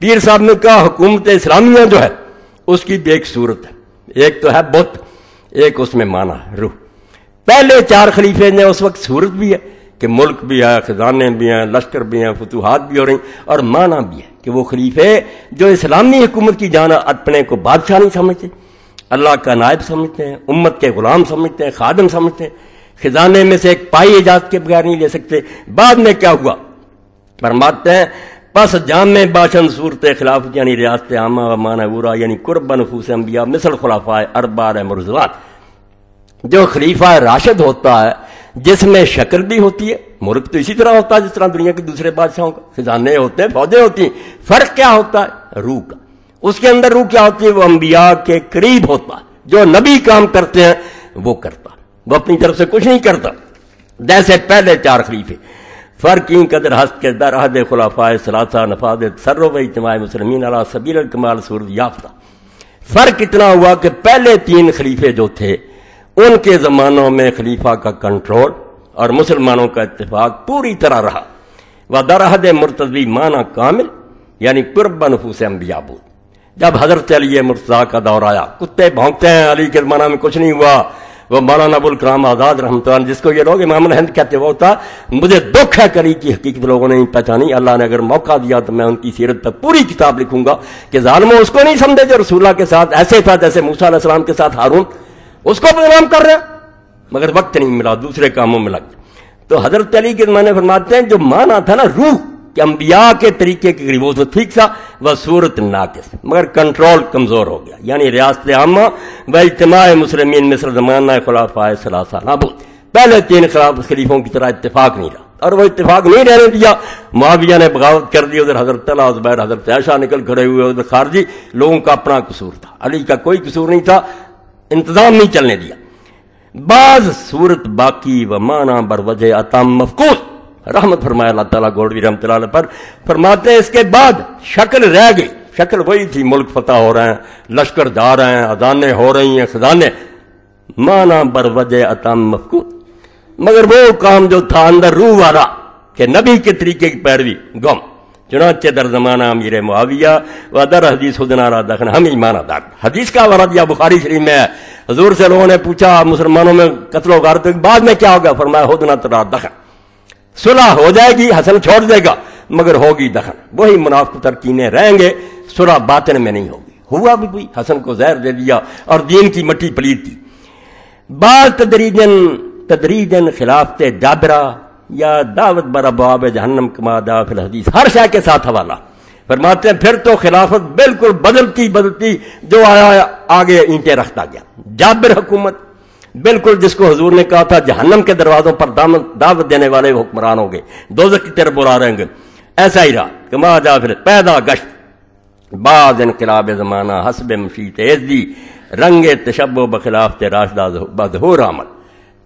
पीर साहब ने कहा, हुकूमत इस्लामिया जो है, उसकी एक सूरत है। एक तो है बुत एक उसमें माना रूह। पहले चार खलीफे ने उस वक्त सूरत भी है कि मुल्क भी है, खजाने भी हैं, लश्कर भी हैं, फतूहत भी हो रही और माना भी है कि वो खलीफे जो इस्लामी हुकूमत की जान अपने को बादशाह नहीं समझते, अल्लाह का नायब समझते हैं, उम्मत के गुलाम समझते हैं, खादम समझते हैं, खजाने में से एक पाई इजाज के बगैर नहीं ले सकते। बाद में क्या हुआ? फरमाते हैं बस जाम बाशन सूरत खिलाफ, यानी रियासत आमा व माना उरा, यानी कुरब नफूस अम्बिया मिसल खुलाफा अरबार मुरजवात जो खलीफा राशिद होता है, जिसमें शक्ल भी होती है मुल्क तो इसी तरह होता है, जिस तरह दुनिया के दूसरे बादशाहों का। खजाने होते हैं, फौजें होती हैं, फ़र्क क्या होता है? रूह का। उसके अंदर रूह क्या होती है? वो अंबिया के करीब होता जो नबी काम करते हैं, वो करता वो अपनी तरफ़ से कुछ नहीं करता। जैसे पहले चार खलीफे फ़र्क की कदर हस्त के दर अहद खुलाफा सलासा नफाद सर्व इजमाय मुसलमिन अला सबीर कमाल सूरत याफ्ता। फ़र्क इतना हुआ कि पहले तीन खलीफे जो थे, उनके जमानों में खलीफा का कंट्रोल और मुसलमानों का इतफाक पूरी तरह रहा। व दरहद मुर्तजी माना कामिल, यानी कुर्ब नफूस अम्बियाबूद जब हज़रत अली मुर्तजा का दौर आया, कुत्ते भोंकते हैं, अली के जमाना में कुछ नहीं हुआ। वो मौलाना अबुल कलाम आज़ाद रहमत जिसको ये लोग इमाम हिंद कहते वो था, मुझे दुख है करी की हकीकत लोगों ने नहीं पहचानी अल्लाह ने अगर मौका दिया तो मैं उनकी सीरत पर पूरी किताब लिखूँगा, कि जालमो उसको नहीं समझे जो रसूल्ला के साथ ऐसे था जैसे मूसा के साथ हारून, उसको बदनाम कर रहे मगर वक्त नहीं मिला, दूसरे कामों में लग तो हज़रत अली के मैंने फरमाते हैं, जो माना था ना, रूह कि अंबिया के तरीके के करीब वो तो ठीक था, वह सूरत नाकिस। मगर कंट्रोल कमज़ोर हो गया। यानी रियासत आमा व इज्तमा मुसलमिन मिस्र जमाना खिलाफा सलासा नाबूद। पहले तीन खिलाफ खलीफों की तरह इतफाक नहीं रहा। और वो इतफाक नहीं रहने दिया। मुआविया ने बगावत कर दी, उधर हज़रत तला, जुबैर, हज़रत ऐशा निकल खड़े हुए, उधर खारजी। लोगों का अपना कसूर था। अली का कोई कसूर नहीं था। इंतज़ाम नहीं चलने दिया। बाज सूरत बाकी व माना बर वजह अतम मफकूल रहमत फरमाया, अल्लाह ताला गोलवी रहमत पर। फरमाते हैं, इसके बाद शक्ल रह गई। शक्ल वही थी, मुल्क फतह हो रहे हैं, लश्कर जा रहे हैं अदाने हो रही हैं, खजाने। माना बर वजह अतम मफकूल मगर वो काम जो था अंदर रूह वाला, कि नबी के तरीके की पैरवी, गम। चुनाचे दर जमाना अमीर मुआविया, व दर हदीस हुदनारा दखन, हम ईमाना दाग हदीस का वाला दिया बुखारी शरीफ में हजूर से लोगों ने पूछा, मुसलमानों में कत्लो गारत बाद में क्या होगा? फरमाया हुदना तरा दखन। सुलह हो जाएगी हसन छोड़ देगा, मगर होगी दखन वही मुनाफ तरकीने रहेंगे, सुलह बातन में नहीं होगी। हुआ भी भी हसन को जहर दे दिया और दीन की मट्टी पलीत थी बाल तदरीजन तदरीजन खिलाफत जाबरा, या दावत बराबाब जहन्नम कमा दाफिल हदीस। हर शाह के साथ हवाला। फरमाते हैं, फिर तो खिलाफत बिल्कुल बदलती बदलती, जो आया, आगे ईंटें रखता गया। जाबिर हुकूमत बिल्कुल जिसको हजूर ने कहा था, जहन्नम के दरवाजों पर दावत देने वाले हुक्मरान होंगे। दो की तरफ़ बुला रहेंगे। ऐसा ही रहा कमा जाफिर पैदा गश्त, बाद इनकलाब जमाना, हसब मशीत, एजदी, रंग तशब बखिलाफ राशदा बदहोर अमल।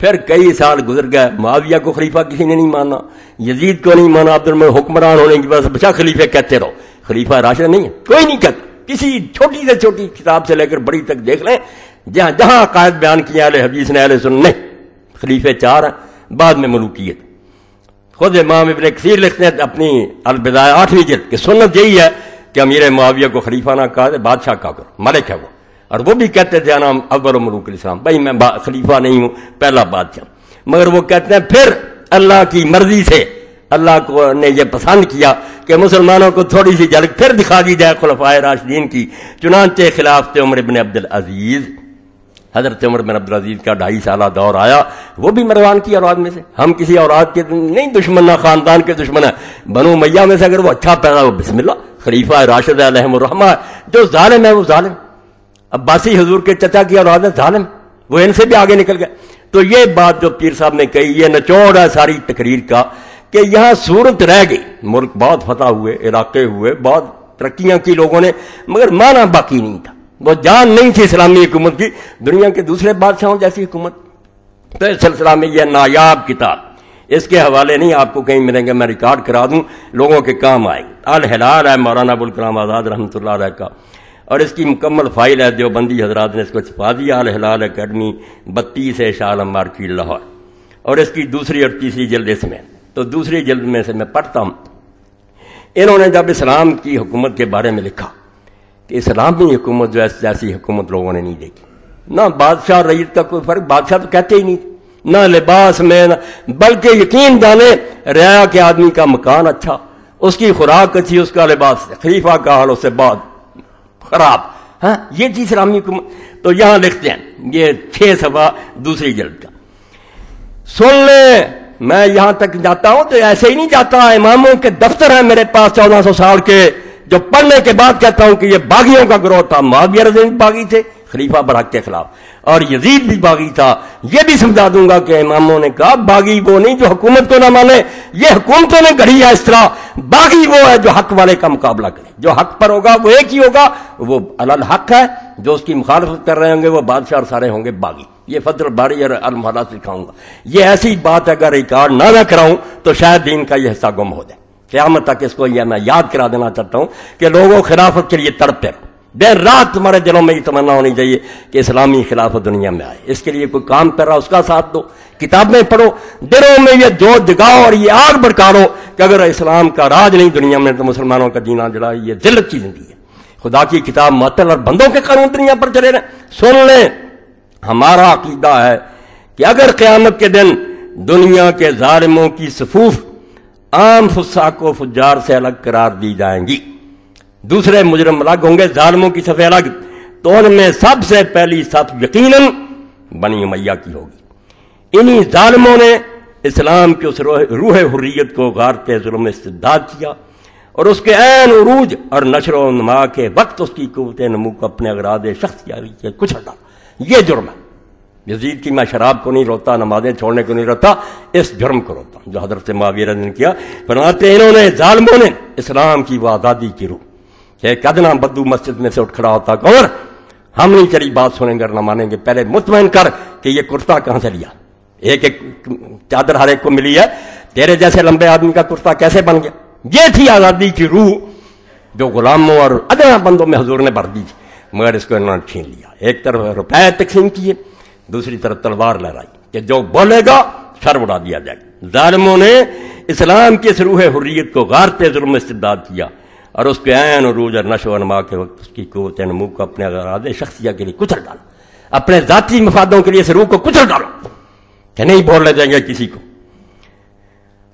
फिर कई साल गुजर गए माविया को खलीफा किसी ने नहीं माना। यजीद को नहीं माना, अब्दुल में हुक्मरान होने की बस बचा खलीफे कहते रहो। खलीफा राशद नहीं है, कोई नहीं कहता। किसी छोटी से छोटी किताब से लेकर बड़ी तक देख लें जहाँ जहाँ कायद बयान किया अले हदीस ने अले सुन नहीं खलीफे चार हैं, बाद में मलूकियत। खुद इमाम इबन कसीर लिखते हैं, अपनी अलविदाया आठवीं जिद की सुन्नत यही है कि अमीर मुआविया को खलीफा ना कहा बादशाह का करो, मलिक है वो। और वो भी कहते थे नाम अकबर मलूक इस्लाम। भाई, मैं खलीफा नहीं हूँ, पहला बादशाह। मगर वो कहते हैं, फिर अल्लाह की मर्ज़ी से, अल्लाह को ने यह पसंद किया कि मुसलमानों को थोड़ी सी झलक फिर दिखा दी जाए खुलफाए राशदीन की। चुनाचे खिलाफ थे उमर इबन अब्दुल अज़ीज़। हज़रत उमर बिन अब्दुल अज़ीज़ का ढाई साल दौर आया, वो भी मरवान की औलाद में से। हम किसी औलाद के नहीं, दुश्मन ना, खानदान के दुश्मन है। बनो मैया में से अगर वो अच्छा पैदा हो बिस्मिल्ला खलीफा राशिद रहमा जो जालिम है, वो जालिम। अब्बासी हजूर के चचा की औलाद है, जालिम। वो इनसे भी आगे निकल गए। तो ये बात जो पीर साहब ने कही, ये नचोड़ है सारी तकरीर का, कि यहाँ सूरत रह गई। मुल्क बहुत फतह हुए, इलाके हुए, बहुत तरक्कियाँ की लोगों ने, मगर माना बाकी नहीं था। वो जान नहीं थी इस्लामी हुकूमत की, दुनिया के दूसरे बादशाहों जैसी हुकूमत। तो इस सिलसिला में यह नायाब किताब, इसके हवाले नहीं आपको कहीं मिलेंगे, मैं रिकॉर्ड करा दूँ, लोगों के काम आएँगे अल हिलाल है, मौलाना अबुल कलाम आज़ाद रहमत का। और इसकी मुकम्मल फ़ाइल है, देवबंदी हजरात ने इसको छपा दिया अल हिलाल अकेडमी बत्तीस है शालम मार्की लाहौर। और इसकी दूसरी और तीसरी जल्द इसमें तो दूसरी जल्द में से मैं पढ़ता हूँ। इन्होंने जब इस्लाम की हुकूमत के बारे में लिखा कि इस्लामी हुकूमत जो ऐसी जैसी हुकूमत लोगों ने नहीं देखी। ना बादशाह रईत का कोई फ़र्क, बादशाह तो कहते ही नहीं। ना लिबास में, न बल्कि यकीन जाने रया के आदमी का मकान अच्छा उसकी खुराक अच्छी, उसका लिबास खलीफा का हाल, उससे बहुत खराब। हाँ ये चीज़ इस्लामी हुकूमत। तो यहाँ लिखते हैं, ये छह सभा दूसरी जल्द का। सुन ले, मैं यहाँ तक जाता हूँ तो ऐसे ही नहीं जाता। इमामों के दफ्तर है मेरे पास चौदह सौ साल के। जो पढ़ने के बाद कहता हूँ कि ये बागियों का ग्रोह था माविया बागी थे, खलीफा बराक के खिलाफ। और यजीद भी बागी था। यह भी समझा दूँगा कि इमामों ने कहा, बागी वो नहीं जो हुकूमत को ना माने, ये हुकूमतों ने गढ़ी है इस तरह। बागी वो है जो हक वाले का मुकाबला करे। जो हक पर होगा, वो एक ही होगा, वो अलग हक है। जो उसकी मुखालफत कर रहे होंगे, वो बादशाह और सारे होंगे बागी। ये फजल बारी और अलमहला सिखाऊँगा ये ऐसी बात अगर रिकॉर्ड ना ना कराऊं तो शायद दिन का यह हिस्सा गुम हो जाए। क्यामत तक इसको यह मैं याद करा देना चाहता हूँ कि लोगों खिलाफत के लिए तड़पते रहो दिन रात तुम्हारे दिलों में ये तमन्ना होनी चाहिए कि इस्लामी खिलाफत दुनिया में आए। इसके लिए कोई काम कर रहा उसका साथ दो। किताबें पढ़ो, दिलों में ये जो जगाओ और ये आग भड़काओ कि अगर इस्लाम का राज नहीं दुनिया में तो मुसलमानों का जीना जड़ा ये दिल्लत की ज़िंदगी है। खुदा की किताब मतल और बंदों के कानून दुनिया पर चले रहे सुन ले, हमारा अकीदा है कि अगर क्यामत के दिन दुनिया के जालिमों की सफूफ आम फुस्सा को फुजार से अलग करार दी जाएँगी। दूसरे मुजरम अलग होंगे, जालमों की सफ़े अलग। तो उनमें सबसे पहली सफ यकीन बनी मैया की होगी। इन्हीं जालमों ने इस्लाम की उस रूह हुर्रियत को गारते जुल्म इस्तेदाद किया और उसके ऐन उरूज और नशर नमा के वक्त उसकी कुत नमू को अपने अगराद शख्स के कुछ हटा। ये जुर्म है। यजीद की मैं शराब को नहीं रोता, नमाजें छोड़ने को नहीं रोता, इस जुर्म को रोता जो हज़रत मावीर ने किया। बनाते इन्होंने, जालमों ने, इस्लाम की वो आज़ादी की रूह। कि कदना बद्दू मस्जिद में से उठ खड़ा होता और हम नहीं तेरी बात सुनेंगे ना मानेंगे। पहले मुतमैन कर कि ये कुर्ता कहाँ से लिया? एक एक चादर हर एक को मिली है। तेरे जैसे लंबे आदमी का कुर्ता कैसे बन गया? ये थी आज़ादी की रूह जो गुलामों और अदना बंदों में हजूर ने भर दी थी। मगर इसको इन्होंने छीन लिया। एक तरफ़ रुपए तकसीम किए दूसरी तरफ़ तलवार लहराई कि जो बोलेगा सर उड़ा दिया जाए। जालमों ने इस्लाम की इस रूह हुर्रियत को गारते जुर्म इस्तेदाद किया और उसके ऐन रूज और नशो नमा के वक्त उसकी कोत नमू को अपने अगर शख्सिया के लिए कुचल डालो। अपने जाति मफादों के लिए इस रूह को कुचल डालो कि नहीं बोलने देंगे किसी को।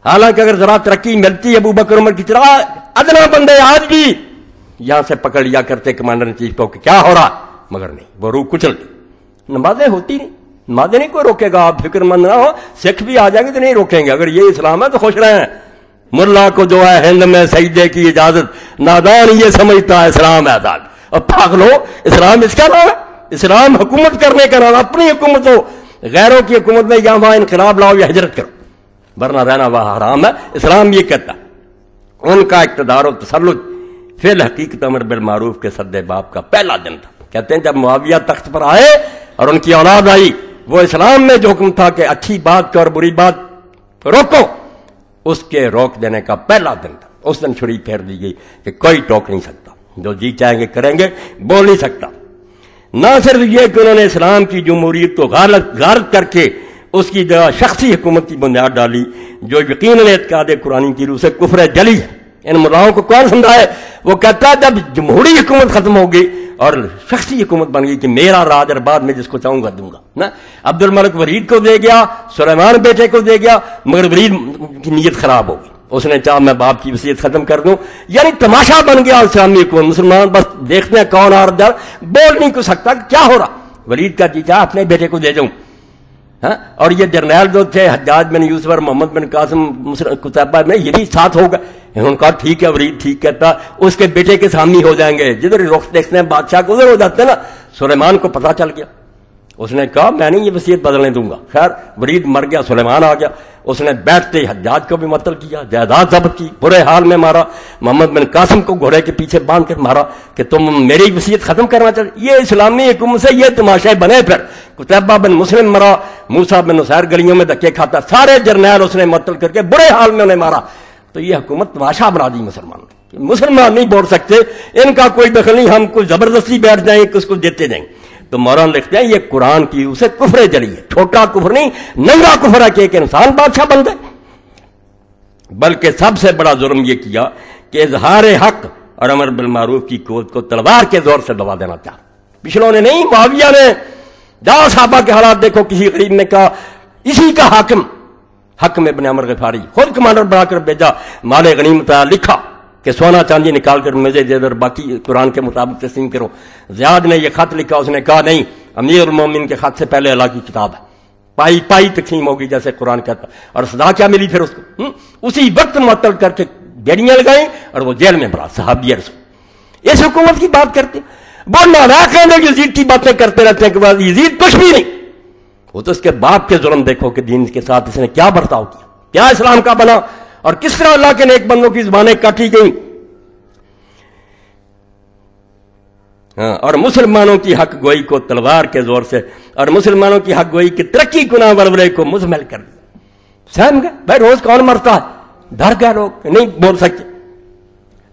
हालाँकि अगर जरा तरक्की मिलती अबू बकर, उमर की तरह, अदना बंदे आज भी यहाँ से पकड़ लिया करते कमांडर इन चीफ को क्या हो रहा मगर नहीं, वो रूह कुचल गई। नमाजें होती नहीं। नमाजें नहीं कोई रोकेगा, आप फिक्रमंद ना हो, सिख भी आ जाएँगे तो नहीं रोकेंगे। अगर ये इस्लाम है तो खुश रहे। हैं मुल्ला को जो है हिंद में सईदे की इजाज़त, नादान ये समझता है, इस्लाम आज़ाद। और भाग लो इस्लाम इसका नाम है। इस्लाम हुकूमत करने का नाम, अपनी हुकूमत हो। गैरों की हुकूमत में यहाँ वहाँ इनकलाब लाओ या हज़रत करो। वरना रहना वह हराम है। इस्लाम ये कहता उनका इकतदार और तसलुज फिल हकीकत अमर बिल मारूफ के सदे बाप का पहला दिन था। कहते हैं जब मुआविया तख्त पर आए और उनकी औलाद आई। वो इस्लाम में जो था कि अच्छी बात और बुरी बात रोको। उसके रोक देने का पहला दिन था। उस दिन छुरी फेर दी गई कि कोई टोक नहीं सकता। जो जी चाहेंगे करेंगे, बोल नहीं सकता। ना सिर्फ़ ये कि उन्होंने इस्लाम की जमहूरियत को गारत गारत करके उसकी जगह शख्सी हुकूमत की बुनियाद डाली, जो यकीन एतकाद कुरानी की रूह से कुफर जली है। इन मुलाओं को कौन समझाए? वो कहता है, जब जमहूरी हुकूमत खत्म होगी और शख्सी हुकूमत बन गई कि मेरा राज और बाद में जिसको चाहूँगा दूँगा, ना? अब्दुल मलिक वरीद को दे गया, सुलेमान बेटे को दे गया, मगर वरीद की नीयत खराब होगी उसने चाह, मैं बाप की वसीयत खत्म कर दूँ। यानी तमाशा बन गया इस्लामी हुकूमत, मुसलमान, बस देखते हैं कौन आ रहा बोल नहीं कर सकता क्या हो रहा। वरीद का चाह अपने बेटे को दे जाऊँ। हा? और ये जर्नैल जो थे हजाज बिन यूसुफ और मोहम्मद बिन कासिम कुतैबा में, ये भी साथ होगा। उन्होंने कहा, ठीक है वरीद ठीक कहता, उसके बेटे के सामने हो जाएँगे। जिधर रुख देखते हैं, बादशाह को उधर हो जाते ना, सुलेमान को पता चल गया। उसने कहा मैं नहीं ये वसीयत बदलने दूँगा। खैर, वरीद मर गया, सुलेमान आ गया। उसने बैठते हजाज को भी मतल किया, जायदाद जब्त की, बुरे हाल में मारा। मोहम्मद बिन कासिम को घोड़े के पीछे बाँध कर मारा कि तुम मेरी वसीयत खत्म करना चाहते ये इस्लामी हुकूमत से ये तमाशाए बने फिर। कुतैबा बिन मुस्लिम मरा, मूसा बिन उसैर गलियों में धक्के खाता, सारे जर्नैल उसने मतल करके बुरे हाल में उन्हें मारा। तो ये हुकूमत तमाशा बना दी मुसलमान मुसलमान नहीं बोल सकते, इनका कोई दखल नहीं, हम कुछ ज़बरदस्ती बैठ जाएँगे किसको देते जाए। तो मौलाना लिखते हैं, ये कुरान की उसे कुफरे जली है। छोटा कुफर नहीं, नंगा कुफर कि एक इंसान बादशाह बन गए बल्कि सबसे बड़ा जुर्म यह किया कि इजहार हक और अमर बिल मारूफ की कोद को तलवार के ज़ोर से दबा देना चाह। पिछलों ने नहीं माविया ने जाओ साहबा के हालात देखो, किसी गरीब ने कहा, इसी का हाकिम हक में बने अमर गफारी खुद कमांडर बनाकर भेजा। माले गनीमत लिखा कि सोना चांदी निकाल कर मज़े दे दर बाकी कुरान के मुताबिक तस्लीम करो। ज्याद ने यह खत लिखा, उसने कहा, नहीं अमीर मोमिन के खत से पहले अल्लाह की किताब है। पाई पाई तकसीम होगी जैसे कुरान कहता और सदा क्या मिली फिर उसको? हुँ? उसी वक्त मुतल करके बेड़ियाँ लगाई और वो जेल में भरा साहबिया इस हुकूमत की बात करते वो नाराज़ यजीद की बातें करते रहते हैं कि यजीद कुछ भी नहीं। वो तो उसके बाप के जुर्म देखो कि दीन के साथ इसने क्या बर्ताव किया। क्या इस्लाम का बना? और किस तरह अल्लाह के नेक बंदों की जुबानें काटी गई? हाँ, और मुसलमानों की हक गोई को तलवार के ज़ोर से और मुसलमानों की हक गोई की तरक्की गुना वरवरे को मुजमल कर दिया। सहम गए? भाई रोज कौन मरता है? डर गए लोग नहीं बोल सकते।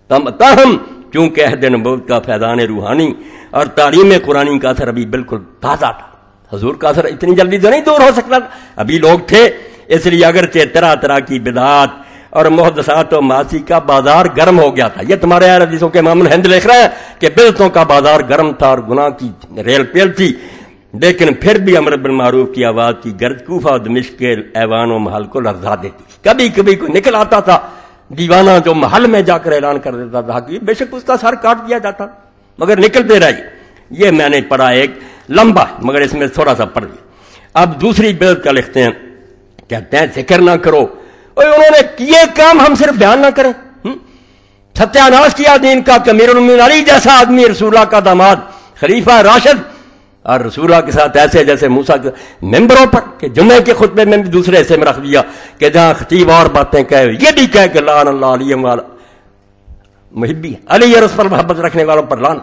तम ताहम क्योंकि अहद नबूत का फैदान रूहानी और तालीम कुरानी का असर अभी बिल्कुल ताज़ा था। हजूर का असर इतनी जल्दी तो नहीं दूर हो सकता। अभी लोग थे, इसलिए अगरचे तरह तरह की बिदात और मोहदसात और मासी का बाज़ार गर्म हो गया था। ये तुम्हारे यार हदीसों के मामले हिंद लिख रहे हैं कि बिलतों का बाज़ार गर्म था और गुनाह की रेल पेल थी। लेकिन फिर भी अमर बिन मारूफ की आवाज़ की गर्ज कूफा दमिश के ऐवान और महल को लर्जा देती कभी कभी कोई निकल आता था, दीवाना जो महल में जाकर ऐलान कर देता था कि बेशक उसका सर काट दिया जाता, मगर निकलते रहे। ये मैंने पढ़ा एक लंबा, मगर इसमें थोड़ा सा पढ़ दिया अब दूसरी बेद का लिखते हैं। कहते हैं, ज़िक्र ना करो। उन्होंने किए काम हम सिर्फ़ बयान ना करें। हम्म? सत्यानाश किया दीन का, कमीर अली जैसा आदमी रसूला का दामाद, खलीफा राशद, और रसूला के साथ ऐसे जैसे मूसा के मेंबरों पर, कि जुम्मे के खुतबे में भी दूसरे हिस्से में रख दिया, कि जहाँ खतीब और बातें कहे, ये भी कह के, लान अल्लाह अली वाला मुहिबी अली और उस पर मोहब्बत रखने वालों पर लान।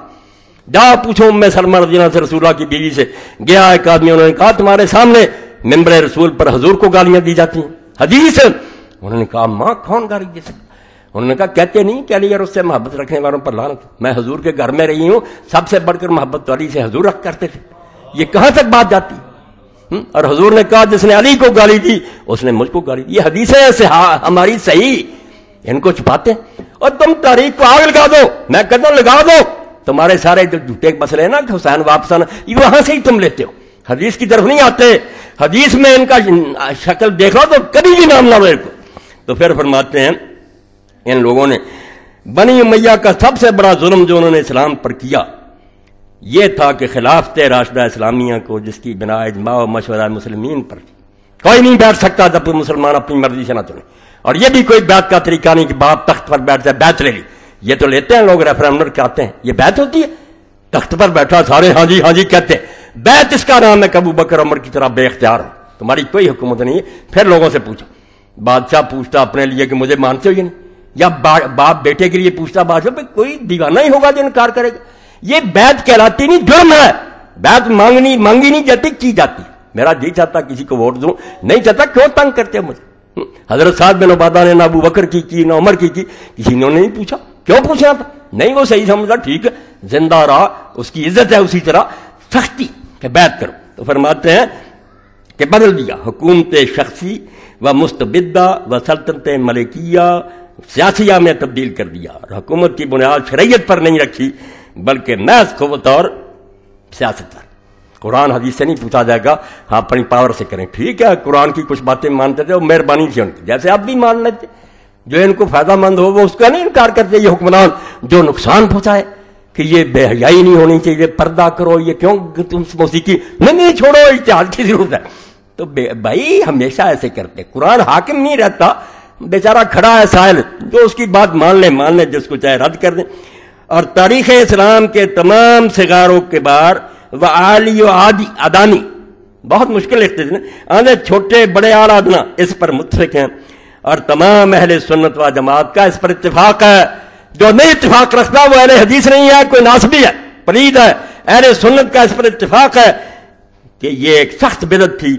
जा पूछो, मैं सलमान रजीना से रसूला की बीवी से। गया एक आदमी, उन्होंने कहा, तुम्हारे सामने मेंबर रसूल पर हजूर को गालियाँ दी जाती हैं। हदीस! उन्होंने कहा, माँ, कौन गाली दे सकता? उन्होंने कहा, कहते नहीं कि अली और उससे मोहब्बत रखने वालों पर लानत मैं हजूर के घर में रही हूँ, सबसे बढ़कर मोहब्बत अली से हजूर रख करते थे। ये कहाँ तक बात जाती? हुँ? और हजूर ने कहा, जिसने अली को गाली दी, उसने मुझको गाली दी। ये हदीसें ऐसे हमारी सही। इनको छुपाते और तुम तारीख को आग लगा दो, मैं कदम लगा दो। तुम्हारे सारे जो झूठे मसले हैं ना हुसैन वापस आना, ये वहाँ से ही तुम लेते हो। हदीस की तरफ़ नहीं आते। हदीस में इनका शक्ल देखो तो कभी भी नाम ना मेरे को। तो फिर फरमाते हैं, इन लोगों ने, बनी मैया का सबसे बड़ा जुल्म जो उन्होंने इस्लाम पर किया यह था कि खिलाफ थे राशदा इस्लामिया को, जिसकी बिना इजमा मशवरा मुसलमिन पर कोई नहीं बैठ सकता जब मुसलमान अपनी मर्ज़ी से ना चुने। और यह भी कोई बैत का तरीका नहीं कि बाप तख्त पर बैठ जाए, बैत ले ली। ये तो लेते हैं लोग रेफरेंडर कहते हैं। ये बैत होती है। तख्त पर बैठा सारे हाँ जी हाँ जी कहते हैं। बैत इसका नाम है कबू बकर अमर की तरह बेख्तियार हो। तुम्हारी कोई हुकूमत नहीं है। फिर लोगों से पूछो। बादशाह पूछता अपने लिए कि मुझे मानते हो ये नहीं? या बा, बाप बेटे के लिए पूछता बादशाह कोई दीवाना ही होगा जो इनकार करेगा? ये बैत कहलाती नहीं जुर्म है। बैत मांगनी मांगी नहीं जाती की जाती मेरा जी चाहता किसी को वोट दूँ नहीं चाहता क्यों तंग करते मुझे? हम्म, हज़रत साहब बिन उबादा ने ना अबू बकर की की ना उमर की की किसी ने नहीं पूछा। क्यों पूछना था नहीं, वो सही समझा, ठीक है। ज़िंदा रहा, उसकी इज़्ज़त है उसी तरह। सख्ती के बैत करो। तो फरमाते हैं कि बदल दिया। हुकूमत शख्सी व मुस्तबिदा व सल्तनत मलिकिया, सियासिया में तब्दील कर दिया। और हुकूमत की बुनियाद शरीयत पर नहीं रखी, बल्कि महज कुत और सियासत पर। कुरान हदीस से नहीं पूछा जाएगा हाँ अपनी पावर से करें। ठीक है, कुरान की कुछ बातें मानते थे, वो मेहरबानी थी उनकी। जैसे आप भी मान लेते। जो इनको फ़ायदा मंद हो, वो उसका नहीं इनकार करते, ये हुक्मरान जो नुकसान पहुँचाए कि ये बेहयाई नहीं होनी चाहिए पर्दा करो, ये क्यों तुम मौसीकी नहीं नहीं, छोड़ो इतिहाद की ज़रूरत है। तो भाई, हमेशा ऐसे करते कुरान हाकिम नहीं रहता, बेचारा खड़ा है साहिल, जो उसकी बात मान ले मान ले, जिसको चाहे रद्द कर दे। और तारीख इस्लाम के तमाम सिगारों के बार व आली आदि, अदानी, बहुत मुश्किल लिखते थे आधे छोटे, बड़े आदना, इस पर मुतफिक हैं। और तमाम अहले सुन्नत व जमात का इस पर इतफाक है। जो नहीं इतफाक रखता, वो अहले हदीस नहीं है, कोई नासबी है पलीद है। अहले सुन्नत का इस पर इतफाक है कि ये एक सख्त बिदत थी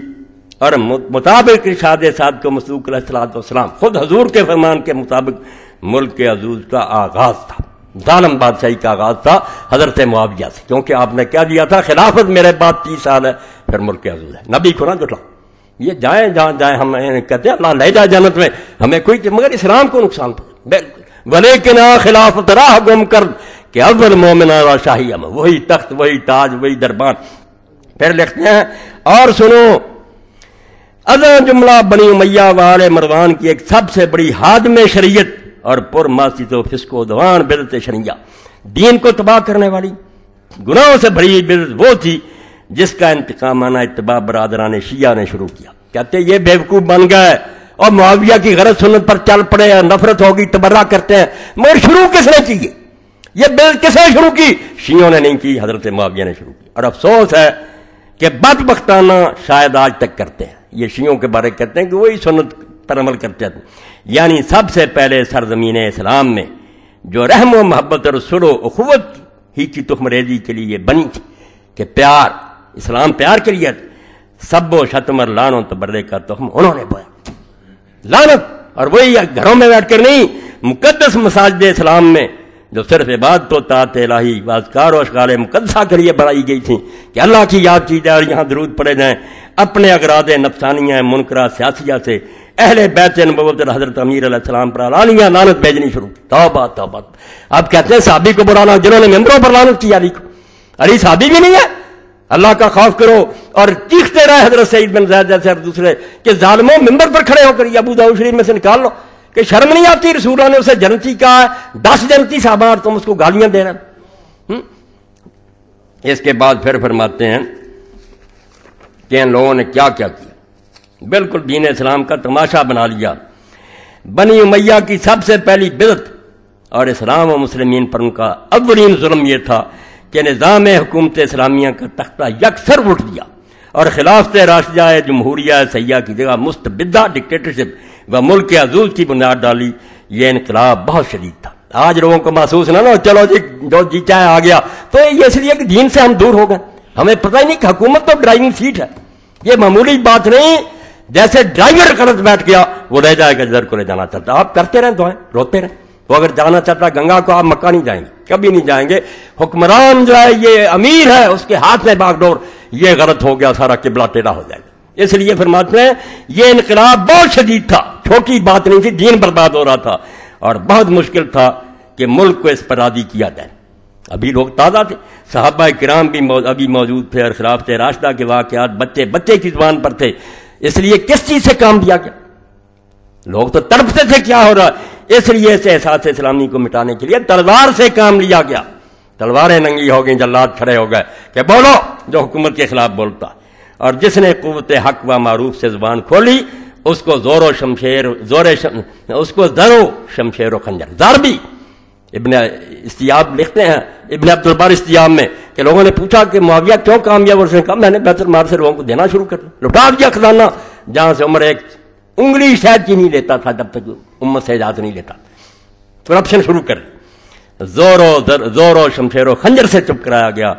और मुताबिक इशाद साद को मसूक सलाम खुद हजूर के फरमान के मुताबिक मुल्क के अजूज का आगाज़ था। जालम बादशाही का आगाज़ था, हज़रत मुआविया से। क्योंकि आपने क्या दिया था? खिलाफत मेरे बाद तीस साल है, फिर मुल्क अजूज है। नबी को ना जुटला ये जाए, जहाँ जाए, हम कहते हैं, अल्लाह ले जाए जन्नत में। हमें कोई मगर इस्लाम को नुकसान भले के ना खिलाफत राह गुम कर। के अव्वल मोमिना शाही वही तख्त, वही ताज, वही दरबार। फिर लिखते हैं, और सुनो अदा जुमला बनी मैया वाले मरवान की एक सबसे बड़ी हाद में शरीयत और पुरमासी तो फिसको दवान बिदत शरिया। दीन को तबाह करने वाली, गुनाहों से भरी बिदत वो थी जिसका इंतकाम आना इतबा बरदरा ने शिया ने शुरू किया। कहते ये बेवकूफ़ बन गए और मुआविया की गरज सुनत पर चल पड़े हैं, नफरत होगी, तबर्रा करते हैं। मगर शुरू किसने की ये? बिल किसने शुरू की? शियों ने नहीं की, हज़रत मुआविया ने शुरू की। और अफसोस है कि बदबख्ताना शायद आज तक करते हैं। ये शियों के बारे कहते हैं कि वही सुनत पर अमल करते थे यानी सबसे पहले सरजमीन इस्लाम में जो रहम मोहब्बत और सुरो अखुवत ही की तुखमरेजी के लिए बनी थी कि प्यार इस्लाम प्यार के लिए। सब्बो शतमर लानो तबर्रे का तुखम उन्होंने बोया। लानत! और वही घरों में बैठकर नहीं मुकदस मसाजिद इस्लाम में, जो सिर्फ़ इबादत तो तात लाही वाजकार और अशकार मुकदसा के लिए बनाई गई थी कि अल्लाह की याद की जाए और यहाँ दरूद पड़े जाएँ। अपने अगराद नफसानियाँ, मुनकरा, सियासिया से अहले बैत नबूत हज़रत अमीर सलाम पर लानिया लानत भेजनी शुरू की। तौबा तौबा। अब कहते हैं साबी को बुलाना, जिन्होंने मेम्बरों पर लानत की अली को। अली साबी भी नहीं है। अल्लाह का खौफ करो और चीखते रहे हज़रत सईद बिन जैद जैसे दूसरे कि जालमो मेंबर पर खड़े होकर अबू दाऊद शरीफ में से निकाल लो कि शर्म नहीं आती रसूला ने उसे जनती कहा दस जनती साहबा और तुम उसको गालियाँ दे रहे हम्म? इसके बाद फिर फरमाते हैं कि इन लोगों ने क्या क्या किया? बिल्कुल दीन इस्लाम का तमाशा बना लिया। बनी उमैया की सबसे पहली बिदत और इस्लाम और मुसलमिन पर उनका अवलीन जुल्म यह था कि निज़ाम हुकूमत इस्लामिया का तख्ता यकसर उठ दिया। और खिलाफत राशिया जमहूरिया सैया की जगह मुस्तबिदा डिक्टेटरशिप व मुल्क के अजूज की बुनियाद डाली, ये इनकलाब बहुत शदीद था। आज लोगों को महसूस ना ना चलो जी, जो जी चाहे आ गया। तो ये इसलिए कि दीन से हम दूर हो गए। हमें पता ही नहीं कि हुकूमत तो ड्राइविंग सीट है। ये मामूली बात नहीं, जैसे ड्राइवर गलत बैठ गया, वो रह जाएगा जिधर को ले जाना चाहता आप करते रहें तो रोते रहें। वो अगर जाना चाहता गंगा को आप मक्का नहीं जाएँगे। कभी नहीं जाएँगे। हुक्मरान जो है, ये अमीर है, उसके हाथ में बागडोर। ये गलत हो गया, सारा किबला टेढ़ा हो जाएगा। इसलिए फरमाते हैं, ये इनकलाब बहुत शदीद था। छोटी बात नहीं थी, दीन बर्बाद हो रहा था। और बहुत मुश्किल था कि मुल्क को इस पर राज़ी किया जाए। अभी लोग ताज़ा थे। साहबा कराम भी अभी मौजूद थे और खिलाफ रास्ता के वाकत बच्चे बच्चे की ज़ुबान पर थे। इसलिए किस चीज़ से काम दिया गया? लोग तो तड़पते थे, क्या हो रहा इसलिए इस एहसास इस्लामी को मिटाने के लिए तलवार से काम लिया गया। तलवारें नंगी हो गई जल्लाद खड़े हो गए कि बोलो जो हुकूमत के खिलाफ बोलता। और जिसने कुत हक व मारूफ से ज़ुबान खोली उसको जोरो शमशेर जोरे शम, उसको जरो शमशेर खंजर। जर भी इबन इस्तियाब लिखते हैं इबन अब्दुलबार इस्तियाब में कि लोगों ने पूछा कि मुआविया क्यों कामयाब उसने कहा मैंने बेहतर मार से लोगों को देना शुरू कर लुटा दिया खजाना जहाँ से उम्र एक उंगली शायद की नहीं लेता था जब तक उम्मत से इजाज़त नहीं लेता। करप्शन शुरू कर जोरो जोरो शमशेरो, खंजर से चुप कराया गया।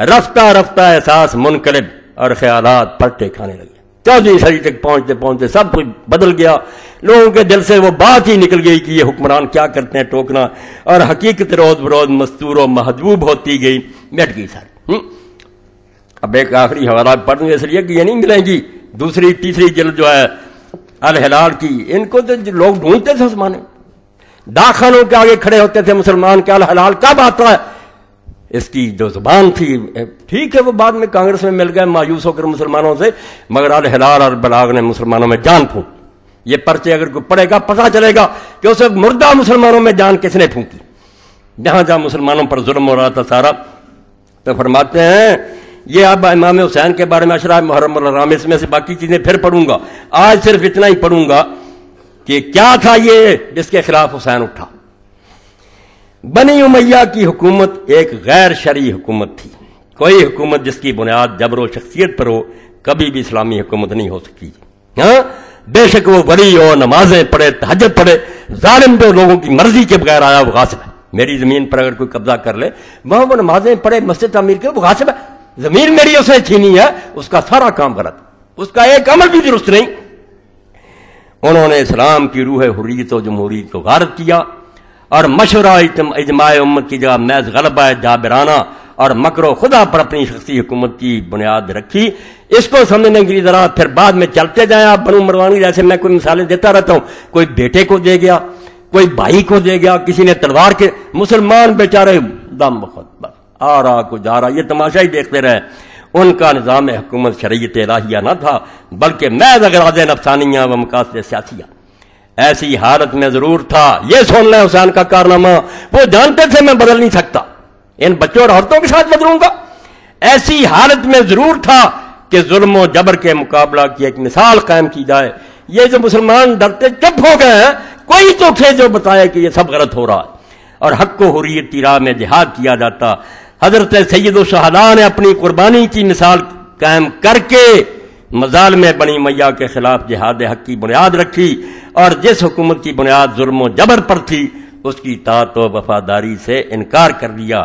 रफ्ता रफ्ता, एहसास, मुनकलब और ख्याल पलटे खाने लगे। चौदहवीं सदी तक पहुँचते पहुँचते सब कुछ बदल गया। लोगों के दिल से वो बात ही निकल गई कि ये हुक्मरान क्या करते हैं टोकना और हकीकत रोज बरोज मस्तूर और महजूब होती गई। मिट गई सर। हम्म? अब एक आखिरी हवाला पढ़ूँगे इसलिए कि ये नहीं मिलेंगी। दूसरी, तीसरी जल्द जो है अल हिलाल की। इनको तो लोग ढूंढते थे उस माने। दाखानों के आगे खड़े होते थे मुसलमान के अल हलाल। क्या बात है? इसकी जो ज़ुबान थी ठीक है, वो बाद में कांग्रेस में मिल गए मायूस होकर मुसलमानों से, मगर अल हिलाल और बलाग ने मुसलमानों में जान फूक। ये पर्चे अगर कोई पड़ेगा पता चलेगा कि उस मुर्दा मुसलमानों में जान किसने फूकी। जहाँ जहाँ मुसलमानों पर जुल्म हो रहा था सारा तो फरमाते हैं ये अब इमाम हुसैन के बारे में अशरा मुहर्रम राम इसमें से बाकी चीज़ें फिर पढ़ूँगा। आज सिर्फ़ इतना ही पढ़ूँगा कि क्या था ये जिसके खिलाफ हुसैन उठा। बनी उमैया की हुकूमत एक गैर शरी हुकूमत थी। कोई हुकूमत जिसकी बुनियाद जबर शख्सियत पर हो, कभी भी इस्लामी हुकूमत नहीं हो सकती। हाँ? बेशक वो बड़ी हो, नमाजें पढ़े तहजत पढ़े, जालिम जो लोगों की मर्ज़ी के बगैर आया, वो गासिब है। मेरी ज़मीन पर अगर कोई कब्जा कर ले, वहाँ वो नमाजें पढ़े मस्जिद अमीर के, वो गासिब है। ज़मीन मेरी उसने छीनी है, उसका सारा काम गलत। उसका एक अमल भी दुरुस्त नहीं। उन्होंने इस्लाम की रूह हुरीत और जमहूरी को गारत किया और मशवरा इजमाय उम्मत की जगह मैज गलबा जाबराना और मकरो खुदा पर अपनी शख्सी हुकूमत की बुनियाद रखी। इसको समझने के जरा फिर बाद में चलते जाए आप बनू मरवानी। जैसे मैं कोई मिसालें देता रहता हूँ, कोई बेटे को दे गया, कोई भाई को दे गया, किसी ने तलवार के मुसलमान बेचारे दम बहुत आ रहा को जा रहा ये तमाशा ही देखते रहे। उनका निज़ाम हुकूमत शरीत लाहिया न था, बल्कि मैं अगराज नफसानिया व मकासद सियासिया, ऐसी हालत में ज़रूर था। ये सुन लें हुसैन का कारनामा। वो जानते थे मैं बदल नहीं सकता। इन बच्चों और औरतों के साथ बदलूँगा। ऐसी हालत में ज़रूर था कि जुल्म जबर के मुकाबला की एक मिसाल कायम की जाए। ये जो मुसलमान डरते चुप हो गए हैं, कोई तो थे जो बताया कि ये सब गलत हो रहा है। और हक को हुरियत की राह में जिहाद किया जाता। हज़रत सैयद शहदा ने अपनी कुर्बानी की मिसाल कायम करके मजाल में बनी मैया के खिलाफ जिहाद हक की बुनियाद रखी और जिस हुकूमत की बुनियाद जुल्म जबर पर थी, उसकी तात व वफादारी से इनकार कर दिया।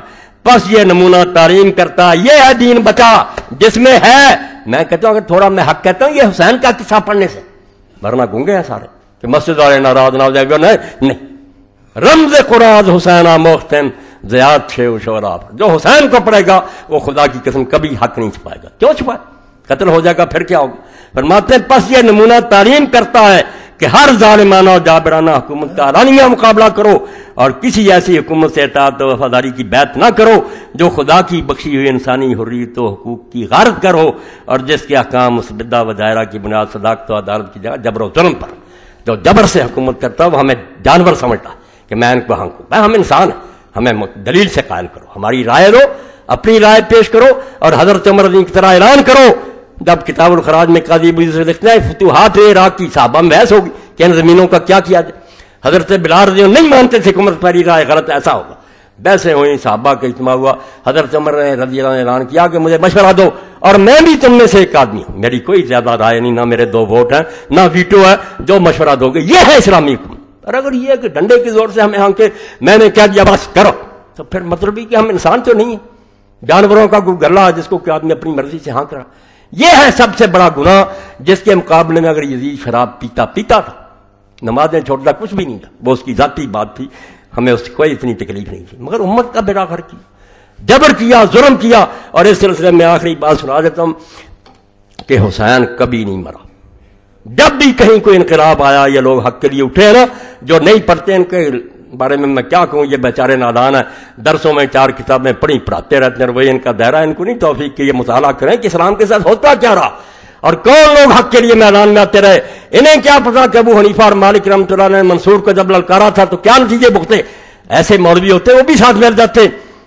बस ये नमूना तारीम करता, ये है दीन बचा, जिसमें है। मैं कहता हूँ, अगर थोड़ा मैं हक कहता हूँ, ये हुसैन का किस्सा पढ़ने से। वरना गूँगे हैं सारे मस्जिद वाले नाराज़ ना हो जाएगा नहीं रमज कुराज हुसैन मोख्तन जयाद छे शोराब जो हुसैन को पड़ेगा, वो खुदा की कसम कभी हक नहीं छुपाएगा। क्यों छुपाए? कत्ल हो जाएगा, फिर क्या होगा? फरमाते पस ये नमूना तालीम करता है कि हर जालिमाना और जाबराना हुकूमत का आलानिया मुकाबला करो और किसी ऐसी हुकूमत से अतात वफादारी की बैत ना करो जो खुदा की बख्शी हुई इंसानी हुर्रियत हकूक की गारत करो और जिसके अकाम मुसबिदा व दायरा की बुनियाद सदाकत अदालत की जगह जबर जुल्म पर। जो जबर से हुकूमत करता है, वो हमें जानवर समझता कि मैं इनको हाँकू। मैं, हम इंसान है। हमें दलील से कायल करो। हमारी राय लो, अपनी राय पेश करो और हज़रत उमर की तरह ऐलान करो। जब किताब खराज में काजी से लिखना है फतूहत इराक की साहबा में बहस होगी कि इन जमीनों का क्या किया जाए। हज़रत बिलार जो नहीं मानते थे उमर पहली राय गलत, ऐसा होगा। वैसे हुई, साहबा का इज्तम हुआ। हज़रत उमर ने रज़ी ने ऐलान किया कि मुझे मशवरा दो और मैं भी तुम में से एक आदमी हूँ। मेरी कोई ज़्यादा राय नहीं, ना मेरे दो वोट हैं, ना वीटो है, जो मशवरा दोगे। ये है इस्लामी हुक्म और अगर ये कि डंडे की ज़ोर से हमें यहाँ के मैंने क्या दिया बस करो। तो फिर मतलब ही कि हम इंसान तो नहीं है। जानवरों का कोई गला जिसको कि आदमी अपनी मर्ज़ी से हाँक रहा। यह है सबसे बड़ा गुना जिसके मुकाबले में अगर यजीद शराब पीता पीता था। नमाजें छोड़ता कुछ भी नहीं था। वो उसकी जाती बात थी। हमें उसकी कोई इतनी तकलीफ़ नहीं थी। मगर उम्मत का बेड़ा घर किया। जबर किया, जुर्म किया। और इस सिलसिले में आखिरी बात सुना देता हूँ कि हुसैन कभी नहीं मरा। जब भी कहीं कोई इनकलाब आया, ये लोग हक के लिए उठे ना, जो नहीं पढ़ते इनके बारे में मैं क्या कहूँ, ये बेचारे नादान है, दरसों में, चार किताबें पढ़ी, पढ़ाते रहते हैं, वही इनका दायरा इनको नहीं तोफीक कि ये मुताला करें कि इस्लाम के साथ होता क्या रहा। और कौन लोग हक के लिए मैदान में आते रहे? इन्हें क्या पता कि अबू हनीफा और मालिक रमतुल्ला ने मंसूर को जब ललकारा था तो क्या नतीजे भुगते? ऐसे मौलवी होते, वो भी साथ मिल जाते।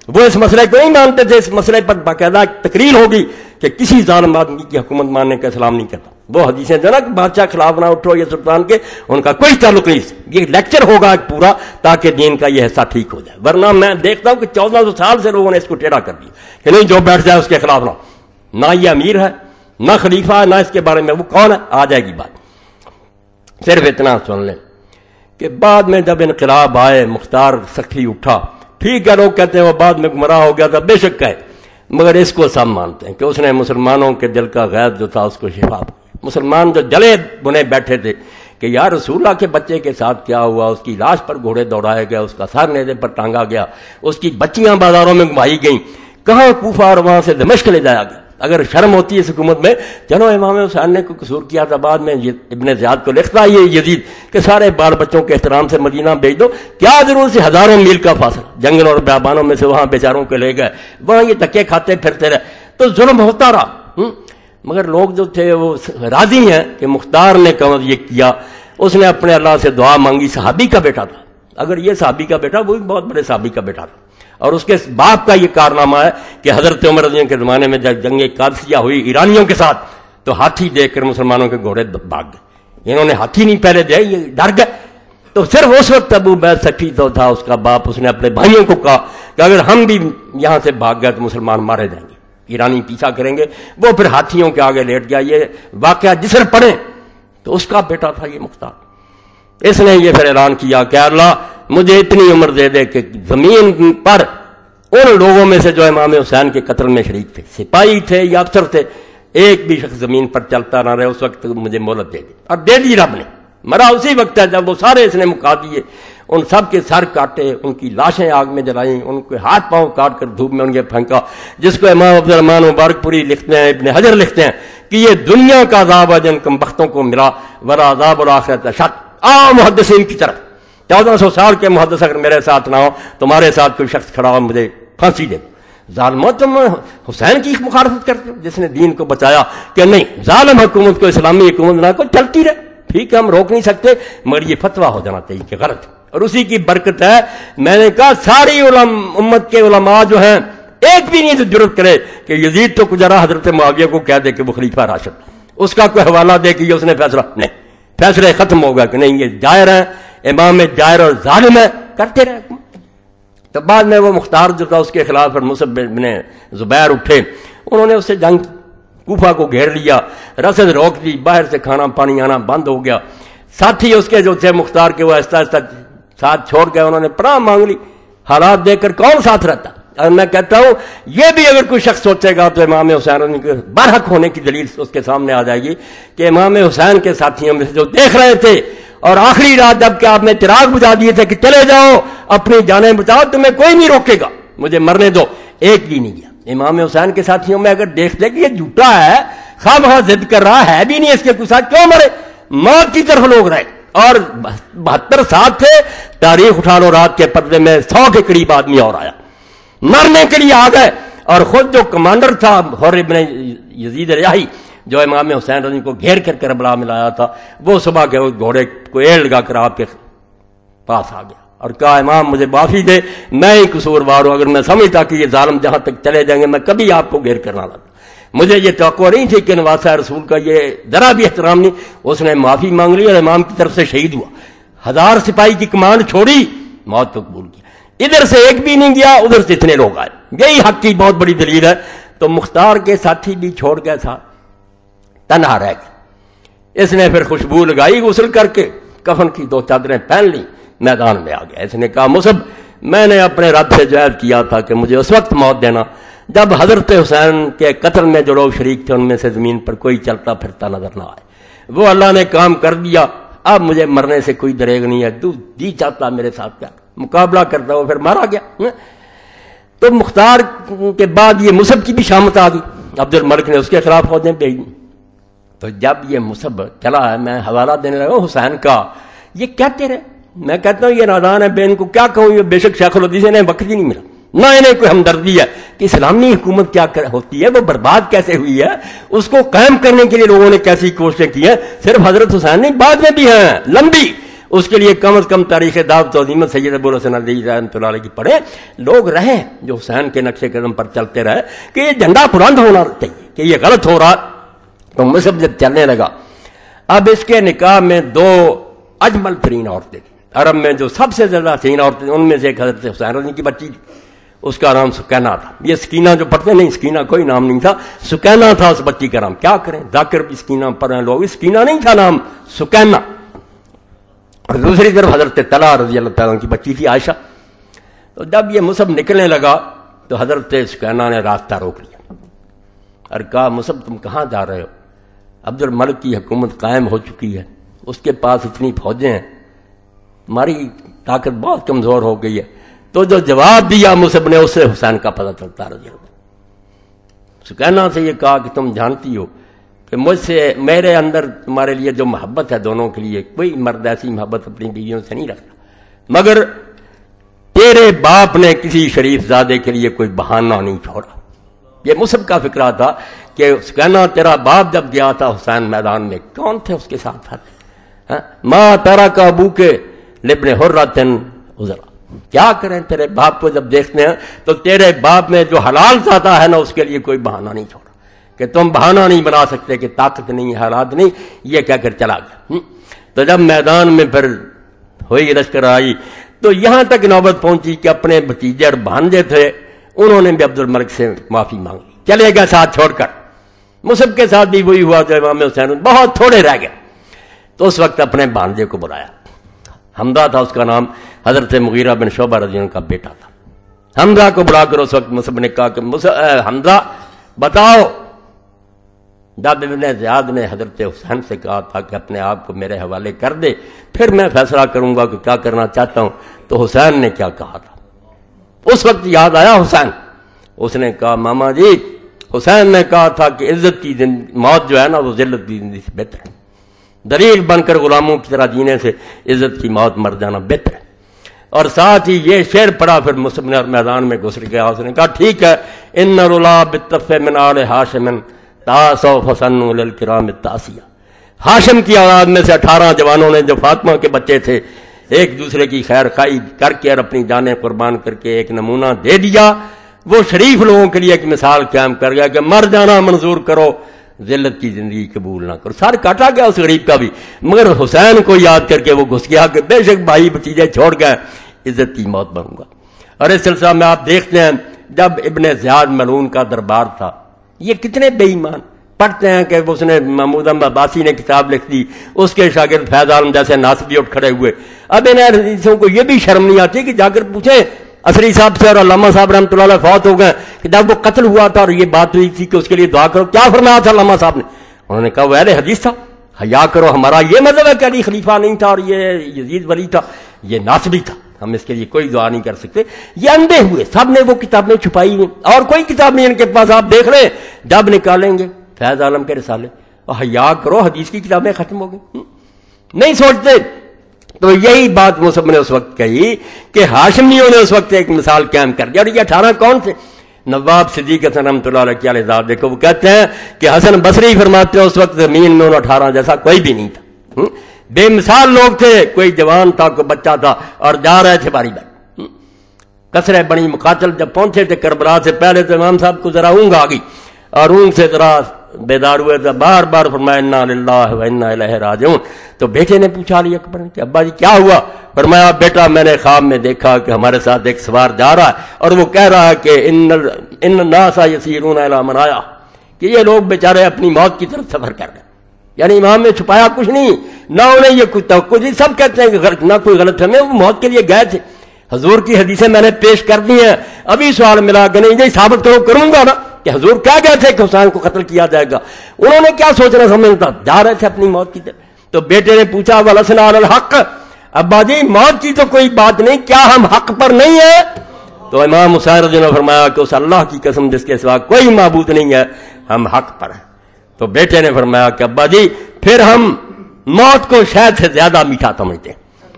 वो इस मसले को नहीं मानते थे, इस मसले पर बाकायदा तकरीर होगी कि किसी जालम आदमी की हुकूमत मानने का इस्लाम नहीं करता वो हदीसें जनक बादशाह खिलाफ ना उठो ये सुल्तान के। उनका कोई ताल्लुक नहीं। ये लेक्चर होगा पूरा, ताकि दीन का ये हिस्सा ठीक हो जाए। वरना मैं देखता हूँ कि चौदह सौ साल से लोगों ने इसको टेढ़ा कर दिया कि नहीं, जो बैठ जाए उसके खिलाफ ना। ना ये अमीर है, ना खलीफा है, ना इसके बारे में वो कौन है? आ जाएगी बात। सिर्फ़ इतना सुन लें कि बाद में जब इनकलाब आए, मुख्तार सखी उठा, ठीक है, लोग कहते हैं वो बाद में गुमराह हो गया था, बेशक कहे मगर इसको सब मानते हैं कि उसने मुसलमानों के दिल का गैर जो था, उसको शिफा मुसलमान जो जले बुने बैठे थे कि यार रसूल्ला के बच्चे के साथ क्या हुआ, उसकी लाश पर घोड़े दौड़ाया गया, उसका सर नेजे पर टांगा गया, उसकी बच्चियाँ बाजारों में घुमाई गई। कहाँ कूफा और वहाँ से दमश्क ले जाया गया? अगर शर्म होती है इस हुकूमत में, चलो इमाम हुसैन ने कसूर किया था बाद में इबन ज्याद को लिखता ये यजीद के सारे बाल बच्चों के एहतराम से मदीना भेज दो। क्या ज़रूर से हज़ारों मील का फासला, जंगल और ब्याबानों में से वहाँ बेचारों के ले गए। वहाँ ये धक्के खाते फिरते रहे। तो जुल्म होता रहा हम्म? मगर लोग जो थे, वो राज़ी हैं कि मुख्तार ने कम ये किया। उसने अपने अल्लाह से दुआ मांगी, सहाबी का बेटा था। अगर ये साहबी का बेटा, वो भी बहुत बड़े साहबी का बेटा था। और उसके बाप का ये कारनामा है कि हज़रत उमर रजियों के जमाने में जब जंग कादसिया हुई ईरानियों के साथ तो हाथी देखकर मुसलमानों के घोड़े भाग गए। इन्होंने हाथी नहीं पहले दिया ये डर गए। तो सिर्फ़ उस वक्त अबू बैद सखी तो था, उसका बाप, उसने अपने भाइयों को कहा कि अगर हम भी यहाँ से भाग गए तो मुसलमान मारे जाएँगे। ईरानी पीछा करेंगे। वो फिर हाथियों के आगे लेट गया, ये वाक्य जिसने पढ़े तो उसका बेटा था ये मुख्तार। इसने ये फिर ऐलान किया कि अल्लाह, मुझे इतनी उम्र दे दे कि ज़मीन पर उन लोगों में से जो इमाम हुसैन के कत्ल में शरीक थे, सिपाही थे या अफसर थे, एक भी शख्स ज़मीन पर चलता ना रहे, उस वक्त मुझे मोहलत दे दी। और दे दी रब ने। मरा उसी वक्त है जब वो सारे इसने मुका दिए। उन सब के सर काटे, उनकी लाशें आग में जलाई, उनके हाथ पाँव काट कर धूप में उनके फेंका। जिसको इमाम अब्दुलरमान मुबारकपुरी लिखते हैं इतने हजर लिखते हैं कि ये दुनिया का अजाब है जिन कम वक्तों को मिला। वरा अजाब और आखिरत शक। आ मुहदसिन की तरफ़। चौदह सौ साल के मुहदस अगर मेरे साथ ना हो, तुम्हारे साथ कोई शख्स खड़ा हो, मुझे फांसी दे जालमो, तुम हुसैन की मुखारफत करते हो, जिसने दीन को बचाया कि नहीं, जालम हुकूमत को, इस्लामी हुकूमत ना को चलती रहे। ठीक है, हम रोक नहीं सकते, मगर ये फतवा हो जाना चाहिए कि गलत। और उसी की बरकत है। मैंने कहा, सारी उलम, उम्मत के उलमा जो हैं, एक भी नहीं तो ज़रूरत करे कि यजीद तो गुजरा हज़रत मुआविया को कह दे कि वो खलीफा राशद। उसका कोई हवाला दे कि उसने फैसला, नहीं। फैसले खत्म होगा कि नहीं, ये जायर है, इमाम जायर और जालिम है, करते रहे। तो बाद में वो मुख्तार जो था, उसके खिलाफ फिर मुसब ने जुबैर उठे। उन्होंने उससे जंग गुफा को घेर लिया, रसद रोक दी, बाहर से खाना पानी आना बंद हो गया। साथी उसके जो थे मुख्तार के, वो आहिस्ता आहिस्ता साथ छोड़ गए उन्होंने पनाह मांग ली। हालात देखकर कौन साथ रहता? और मैं कहता हूँ यह भी अगर कोई शख्स सोचेगा तो इमाम हुसैन के बरहक होने की दलील उसके सामने आ जाएगी कि इमाम हुसैन के साथियों में जो देख रहे थे, और आखिरी रात जब कि आपने चिराग बुझा दिए थे कि चले जाओ, अपनी जाने बचाओ, तुम्हें कोई नहीं रोकेगा। मुझे मरने दो। एक भी नहीं गया। इमाम हुसैन के साथियों में अगर देख ले कि यह झूठा है खाम जिद कर रहा है भी नहीं इसके कुछ क्यों मरे? मौत की तरफ़ लोग रहे। और बहत्तर साथ थे, तारीख उठा लो रात के पर्दे में, सौ के करीब आदमी और आया। मरने के लिए आ गए, और खुद जो कमांडर था, हौर इबन यजीद रियाही, जो इमाम हुसैन रज़ी को घेर कर करबला मिलाया था, वो सुबह के उस घोड़े को एड़ लगाकर आपके पास आ गया। और कहा, इमाम, मुझे माफ़ी दे, मैं ही कसूरवार हूँ, अगर मैं समझता कि ये जालम जहाँ तक चले जाएँगे, मैं कभी आपको घेर करना लगा मुझे ये तो नहीं थी कि नवासा रसूल का ये जरा भी एहतराम नहीं। उसने माफ़ी मांग ली और इमाम की तरफ़ से शहीद हुआ। हज़ार सिपाही की कमांड छोड़ी, मौत को कबूल किया। इधर से एक भी नहीं गया, उधर से इतने लोग आए। यही हक की बहुत बड़ी दलील है। तो मुख्तार के साथी भी छोड़ गया था तनहा रह गया इसने फिर खुशबू लगाई गुसल करके। कफन की दो चादरें पहन ली। मैदान में आ गया। इसने कहा, मुसब, मैंने अपने रब से जैद किया था कि मुझे उस वक्त मौत देना। जब हज़रत हुसैन के कत्ल में जो लोग शरीक थे, उनमें से ज़मीन पर कोई चलता फिरता नज़र ना आए। वो अल्लाह ने काम कर दिया, अब मुझे मरने से कोई दरेग नहीं है। तू दी चाहता मेरे साथ क्या? मुकाबला करता वो फिर मारा गया। तो मुख्तार के बाद ये मुसब की भी शामत आ गई। अब्दुल मलिक ने उसके खिलाफ फौजें भेज दी। तो जब ये मुसब चला है मैं हवाला देने लगा हुसैन का, ये कहते रहे मैं कहता हूँ, ये नादान है, बेन को क्या कहूँ? ये बेशक शेखुल ने वक्त ही नहीं मिला। ना इन्हें कोई हमदर्दी है कि इस्लामी हुकूमत क्या कर, होती है वो बर्बाद कैसे हुई है उसको कायम करने के लिए लोगों ने कैसी कोशिशें की है सिर्फ़ हज़रत हुसैन नहीं बाद में भी हैं लंबी। उसके लिए कम अज कम तारीख दावत अजीमत सैद अबुल हसन अली की पढ़े। लोग रहे जो हुसैन के नक्शे कदम पर चलते रहे कि ये झंडा बुलंद होना चाहिए कि ये गलत हो रहा तो मज़हब जब चलने लगा। अब इसके निकाह में दो अजमल तरीन औरतें अरब में जो सबसे ज़्यादा हसीन औरतें उनमें से एक हज़रत हुसैन की बच्ची उसका नाम सुकैना था। ये स्कीना जो पढ़ते नहीं, स्कीना कोई नाम नहीं था। सुकैना था उस बच्ची का नाम। क्या करें? जाकिर स्कीना पढ़ रहे लोग। स्कीना नहीं था नाम। सुकैना। और दूसरी तरफ़ हज़रत तला रज़ी अल्लाह की बच्ची थी आयशा। तो जब ये मुसब निकलने लगा तो हज़रत सुकैना ने रास्ता रोक लिया। और कहा, मुसब, तुम कहाँ जा रहे हो? अब्दुल मलिक की हुकूमत कायम हो चुकी है। उसके पास इतनी फौजें हैं। हमारी ताकत बहुत कमज़ोर हो गई है। तो जो जवाब दिया मुसब ने उससे हुसैन का पता चलता रज़ी सुकैना से ये कहा कि तुम जानती हो कि मुझसे, मेरे अंदर तुम्हारे लिए जो मोहब्बत है दोनों के लिए, कोई मर्द ऐसी मोहब्बत अपनी बीवियों से नहीं रखता। मगर तेरे बाप ने किसी शरीफ जादे के लिए कोई बहाना नहीं छोड़ा। ये मुसब का फिक्रा था कि कहना, तेरा बाप जब गया था हुसैन मैदान में, कौन थे उसके साथ? हाँ? माँ तारा का अबू के लिबने हुर्रतन उजरा। क्या करें तेरे बाप को जब देखते हैं तो तेरे बाप में जो हलाल चाहता है ना, उसके लिए कोई बहाना नहीं छोड़ा। कि तुम बहाना नहीं बना सकते, कि ताकत नहीं हालात नहीं, ये कहकर चला गया। हम्म। तो जब मैदान में फिर हुई लश्कर आई तो यहाँ तक नौबत पहुँची कि अपने भतीजे और भांजे थे, उन्होंने भी अब्दुल मलिक से माफ़ी मांगी। चले गए साथ छोड़कर। मुसब के साथ भी वही हुआ जो इमाम हुसैन बहुत थोड़े रह गए। तो उस वक्त अपने भांजे को बुलाया। हमदा था उसका नाम हज़रत मुगीरा बिन शोबा रज़ी का बेटा था। हमजा को बुलाकर उस वक्त मुसब ने कहा कि हमजा, बताओ। इबन जयाद ने हज़रत हुसैन से कहा था कि अपने आप को मेरे हवाले कर दे, फिर मैं फैसला करूँगा कि क्या करना चाहता हूँ। तो हुसैन ने क्या कहा था? उस वक्त याद आया हुसैन। उसने कहा, मामा जी, हुसैन ने कहा था कि इज़्ज़त की मौत जो है ना, वो जिल्लत की ज़िंदगी से बेहतर है। दलील बनकर गुलामों की तरह जीने से इज़्ज़त की मौत मर जाना बेहतर है। और साथ ही ये शेर पड़ा फिर मुसलमान मैदान में घुस गया। उसने कहा, ठीक है इन रुला बितफ़ मिनाल हाशमन किराम तासिया। हाशम की औलाद में से अठारह जवानों ने, जो फातमा के बच्चे थे, एक दूसरे की खैर खाई करके और अपनी जानें कुर्बान करके एक नमूना दे दिया। वो शरीफ लोगों के लिए एक मिसाल क्याम कर गया कि मर जाना मंजूर करो। जिल्लत की ज़िंदगी कबूल ना करो। सारे काटा गया उस गरीब का भी। मगर हुसैन को याद करके वो घुस गया कि बेशक भाई भतीजे छोड़ गए, इज़्ज़त की मौत बनूँगा। और इस सिलसिला में आप देखते हैं, जब इबन जियाद मलून का दरबार था, ये कितने बेईमान। पढ़ते हैं कि उसने महमूद अब्बासी ने किताब लिख दी, उसके शागिर्द फैज आलम जैसे नासबी उठ खड़े हुए। अब इन को यह भी शर्म नहीं आती कि जाकर पूछे असरी साहब से और अलामा साहब रहमत फौत हो गए कि जब वो कत्ल हुआ था और ये बात हुई थी कि उसके लिए दुआ करो, क्या फरमाया था अलामा साहब ने उन्होंने कहा वह हदीस था, हया करो, हमारा ये मतलब है कि अली खलीफा नहीं था और ये यजीद वली था, ये नासबी था, हम इसके लिए कोई दुआ नहीं कर सकते ये अंधे हुए, सबने वो किताबें छुपाई हुई, और कोई किताब नहीं इनके पास, आप देख रहे जब निकालेंगे, फैज आलम के रिसाले और हया करो, हदीस की किताबें खत्म हो गई हम्म। नहीं सोचते तो यही बात मुसब ने उस वक्त कही कि हाशमियों ने उस वक्त एक मिसाल कैम कर दिया और ये अठारह कौन थे? नवाब सिद्दीक हसन रमतुल्लाह देखो, वो कहते हैं कि हसन बसरी फरमाते हैं, उस वक्त ज़मीन में उन अठारह जैसा कोई भी नहीं था। हम्म। बेमिसाल लोग थे, कोई जवान था, कोई बच्चा था, और जा रहे थे बारी बारी। हम्म। कसरे बनी मुकातल जब पहुँचे थे, करबला से पहले तो इमाम साहब को जरा ऊंग आ गई, और ऊंग से जरा बेदार हुए तो बार बार फरमाया तो बेटे ने पूछा लिया अकबर ने अब्बा जी, क्या हुआ? फरमाया, बेटा, मैंने ख्वाब में देखा कि हमारे साथ एक सवार जा रहा है और वो कह रहा है कि इन इन नासा यसीरून मनाया कि ये लोग बेचारे अपनी मौत की तरफ़ सफ़र कर रहे यानी इमाम ने छुपाया कुछ नहीं। ना उन्हें ये कुछ कुछ सब कहते हैं कि ना कोई गलत हमें वो मौत के लिए गए थे। हजूर की हदीसें मैंने पेश कर दी हैं। अभी सवाल मिला नहीं यही साबित करो करूँगा ना कि हजूर क्या गए थे कि हुसैन को कत्ल किया जाएगा। उन्होंने क्या सोचना समझता? जा रहे थे अपनी मौत की तरफ़। तो बेटे ने पूछा, वलसना हक? अब्बा जी, मौत की तो कोई बात नहीं, क्या हम हक पर नहीं है? तो इमाम हुसैन ने फरमाया कि उस अल्लाह की कसम, जिसके सिवा कोई मबूत नहीं है, हम हक पर हैं। तो बेटे ने फरमाया कि अब्बा जी, फिर हम मौत को शायद से ज़्यादा मीठा समझते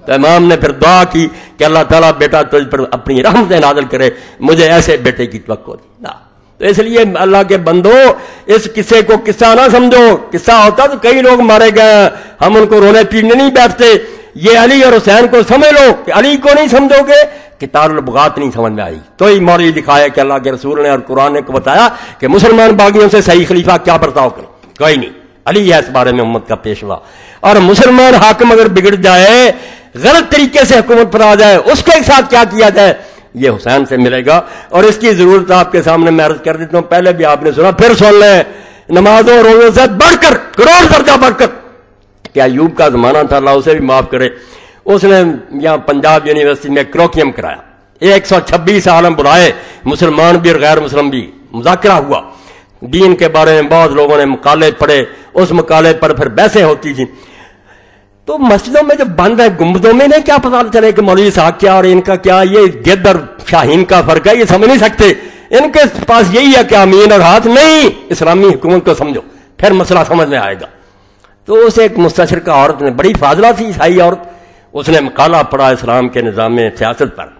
तो इमाम ने फिर दुआ की कि अल्लाह ताला बेटा तुझ पर अपनी रहमत नाजल करे, मुझे ऐसे बेटे की तो तो इसलिए अल्लाह के बंदो, इस किस्से को किस्सा ना समझो। किस्सा होता तो कई लोग मारे गए, हम उनको रोने पीटने नहीं बैठते। ये अली और हुसैन को समझ लो कि अली को नहीं समझोगे, कि तारुलबगात नहीं समझ में आई। तो ही मौली दिखाया कि अल्लाह के रसूल ने और कुरान ने को बताया कि मुसलमान बागियों से सही खलीफा क्या बर्ताव करे। कोई नहीं। अली है इस बारे में उम्मत का पेशवा। और मुसलमान हाकम अगर बिगड़ जाए गलत तरीके से हुकूमत पर आ जाए, उसके साथ क्या किया जाए, ये हुसैन से मिलेगा। और इसकी ज़रूरत आपके सामने मैं अर्ज़ कर देता हूँ, पहले भी आपने सुना, फिर सुन लें, नमाजों रोजों से बढ़कर, करोड़ दर्जा बढ़कर। क्या यूब का जमाना था, अल्लाह उसे भी माफ़ करे। उसने यहाँ पंजाब यूनिवर्सिटी में क्रोकियम कराया। एक सौ छब्बीस आलम बुलाए, मुसलमान भी और गैर मुसलम भी। मुजाकरा हुआ। दीन के बारे में बहुत लोगों ने मकाले पढ़े। उस मकाले पर फिर बहसें होती थी। तो मस्जिदों में जब बंद है, गुम्बदों में नहीं क्या पता चले कि मौलवी साहब क्या और इनका क्या, ये गिद्ध और शाहीन का फ़र्क है, ये समझ नहीं सकते। इनके पास यही है क्या अमीन और हाथ नहीं, इस्लामी हुकूमत को समझो, फिर मसला समझ में आएगा। तो उस एक मुस्तर का औरत ने, बड़ी फाजला थी ईसाई औरत, उसने मकाला पढ़ा इस्लाम के निज़ाम सियासत पर।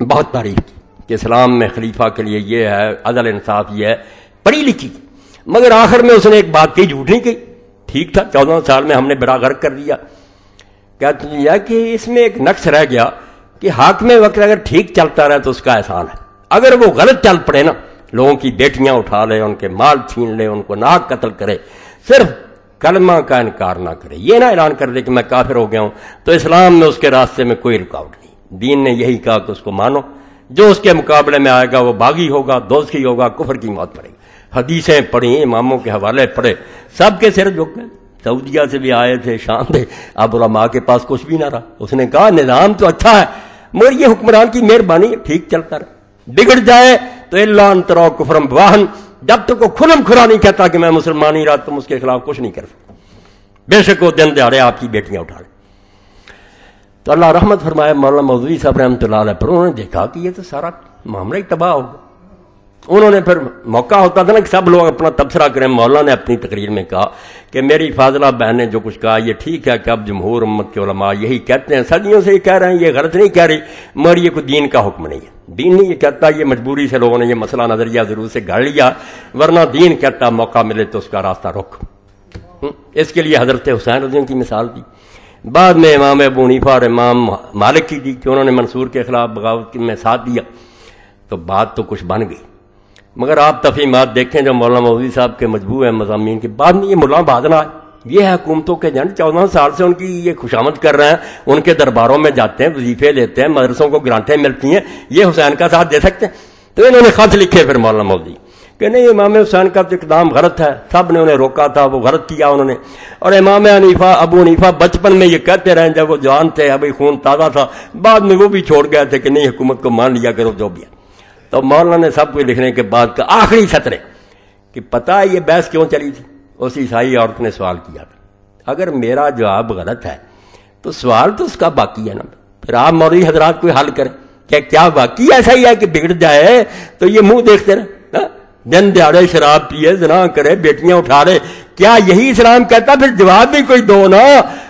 बहुत तारीफ़ की कि इस्लाम में खलीफा के लिए ये है अदल इंसाफ ये है, पढ़ी लिखी। मगर आखिर में उसने एक बात कही, झूठ नहीं कही। ठीक था, चौदह साल में हमने बड़ा गर्क कर दिया। कहते दिया कि इसमें एक नक्श रह गया कि हाक में वक्त अगर ठीक चलता रहे तो उसका एहसान है। अगर वो गलत चल पड़े ना, लोगों की बेटियाँ उठा ले, उनके माल छीन ले, उनको नाक कत्ल करे, सिर्फ़ कलमा का इनकार ना करे। ये ना ऐलान कर दे कि मैं काफिर हो गया हूँ तो इस्लाम में उसके रास्ते में कोई रुकावट नहीं। दीन ने यही कहा कि उसको मानो। जो उसके मुकाबले में आएगा, वो बागी होगा, दोस्ती होगा, कुफर की मौत पड़ेगी। हदीसें पढ़ी, इमामों के हवाले पढ़े। सबके सिर झुक गए। सऊदिया से भी आए थे, शाम थे। अब माँ के पास कुछ भी ना रहा। उसने कहा, निज़ाम तो अच्छा है, मगर ये हुक्मरान की मेहरबानी ठीक चलता रहा। बिगड़ जाए तो अल्लाह तरो कुफरम वाहन। जब तक वो खुलम खुरा नहीं कहता कि मैं मुसलमान ही रहा, तुम उसके खिलाफ कुछ नहीं कर सकते। बेशक वो दिन दिहाड़े आपकी बेटियाँ उठा ले। तो अल्लाह रहमत फरमाया मौलाना मौजूदी साहब रहमत पर, उन्होंने देखा कि ये तो सारा मामला ही तबाह होगा उन्होंने फिर मौका होता था ना कि सब लोग अपना तबसरा करें। मौला ने अपनी तकरीर में कहा कि मेरी फाजला बहन ने जो कुछ कहा ये ठीक है कि अब जमहूर उम्मत के उलमा यही कहते हैं। सदियों से ये कह रहे हैं ये गलत नहीं कह रही मगर ये कोई दीन का हुक्म नहीं है। दीन नहीं ये कहता ये मजबूरी से लोगों ने यह मसला नज़रिया ज़रूर से गाड़ लिया वरना दीन कहता मौका मिले तो उसका रास्ता रुख हम्म, इसके लिए हज़रत हुसैन रजीम की मिसाल दी। बाद में इमाम अबू नीफा और इमाम मालिक की दी कि उन्होंने मंसूर के खिलाफ बगावत में साथ दिया। तो बात तो कुछ बन गई। मगर आप तफीमत देखें जो मौलाना मौदी साहब के मजबूर हैं मजामी के बाद में ये मुला बादना ये है हुकूमतों के जन, चौदह साल से उनकी ये खुशामद कर रहे हैं, उनके दरबारों में जाते हैं, वजीफे लेते हैं, मदरसों को ग्रांटें मिलती हैं। ये हुसैन का साथ दे सकते हैं। तो इन्होंने खत लिखे फिर मौलाना मौदी कि नहीं, इमाम हुसैन का तो इकदाम गलत है। सबने उन्हें रोका था, वो गलत किया उन्होंने। और इमाम अनीफा अबू अनीफा बचपन में ये कहते रहे, जब वो जवान थे, अभी खून ताज़ा था। बाद में वो भी छोड़ गए थे कि नहीं, हुकूमत को मान लिया करो, जो भी तो मौलाना ने सब कुछ लिखने के बाद का आखिरी सतरे कि पता है ये बहस क्यों चली थी? उस ईसाई औरत ने सवाल किया था। अगर मेरा जवाब गलत है तो सवाल तो उसका बाकी है ना। फिर आप मौलवी हजरात कोई हल करें। क्या क्या बाकी ऐसा ही है कि बिगड़ जाए तो ये मुँह देखते रहे? दिन दिहाड़े शराब पिए, जना करे, बेटियाँ उठा रहे। क्या यही इस्लाम कहता? फिर जवाब भी कोई दो ना।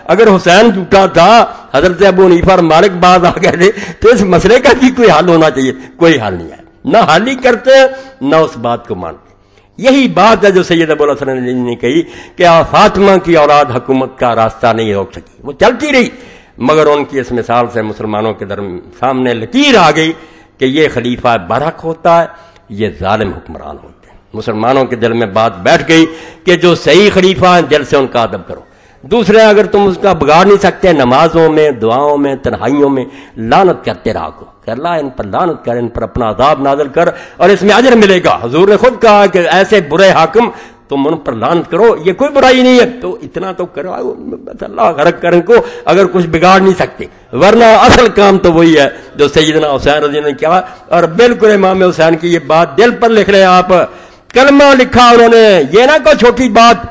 अगर हुसैन झूठा था, हज़रत अबू नीफर मालिक बाद आ गए थे तो इस मसले का भी कोई हल होना चाहिए। कोई हल नहीं है न हाली करते, न उस बात को मानते। यही बात है जो सैयद अबुल ने कही कि फातिमा की औलाद हुकूमत का रास्ता नहीं रोक सकी। वो चलती रही, मगर उनकी इस मिसाल से मुसलमानों के दर सामने लकीर आ गई कि ये खलीफा बरक होता है, ये जालिम हुक्मरान होते हैं। मुसलमानों के दिल में बात बैठ गई कि जो सही खलीफा है दिल से उनका अदब करो। दूसरे, अगर तुम उसका बिगाड़ नहीं सकते, नमाजों में, दुआओं में, तनहाइयों में, लानत करते रहो कर। ला इन पर, लानत कर इन पर अपना अदाब नाजल कर और इसमें अजर मिलेगा। हजूर ने खुद कहा कि ऐसे बुरे हाकम, तुम उन पर लानत करो, ये कोई बुराई नहीं है। तो इतना तो करो अल्लाह गरक कर इनको, अगर कुछ बिगाड़ नहीं सकते। वरना असल काम तो वही है जो सैदना हुसैन रज़ी ने किया और बिल्कुल इमाम हुसैन की ये बात दिल पर लिख रहे हैं आप। कलमा लिखा उन्होंने, ये ना कोई छोटी बात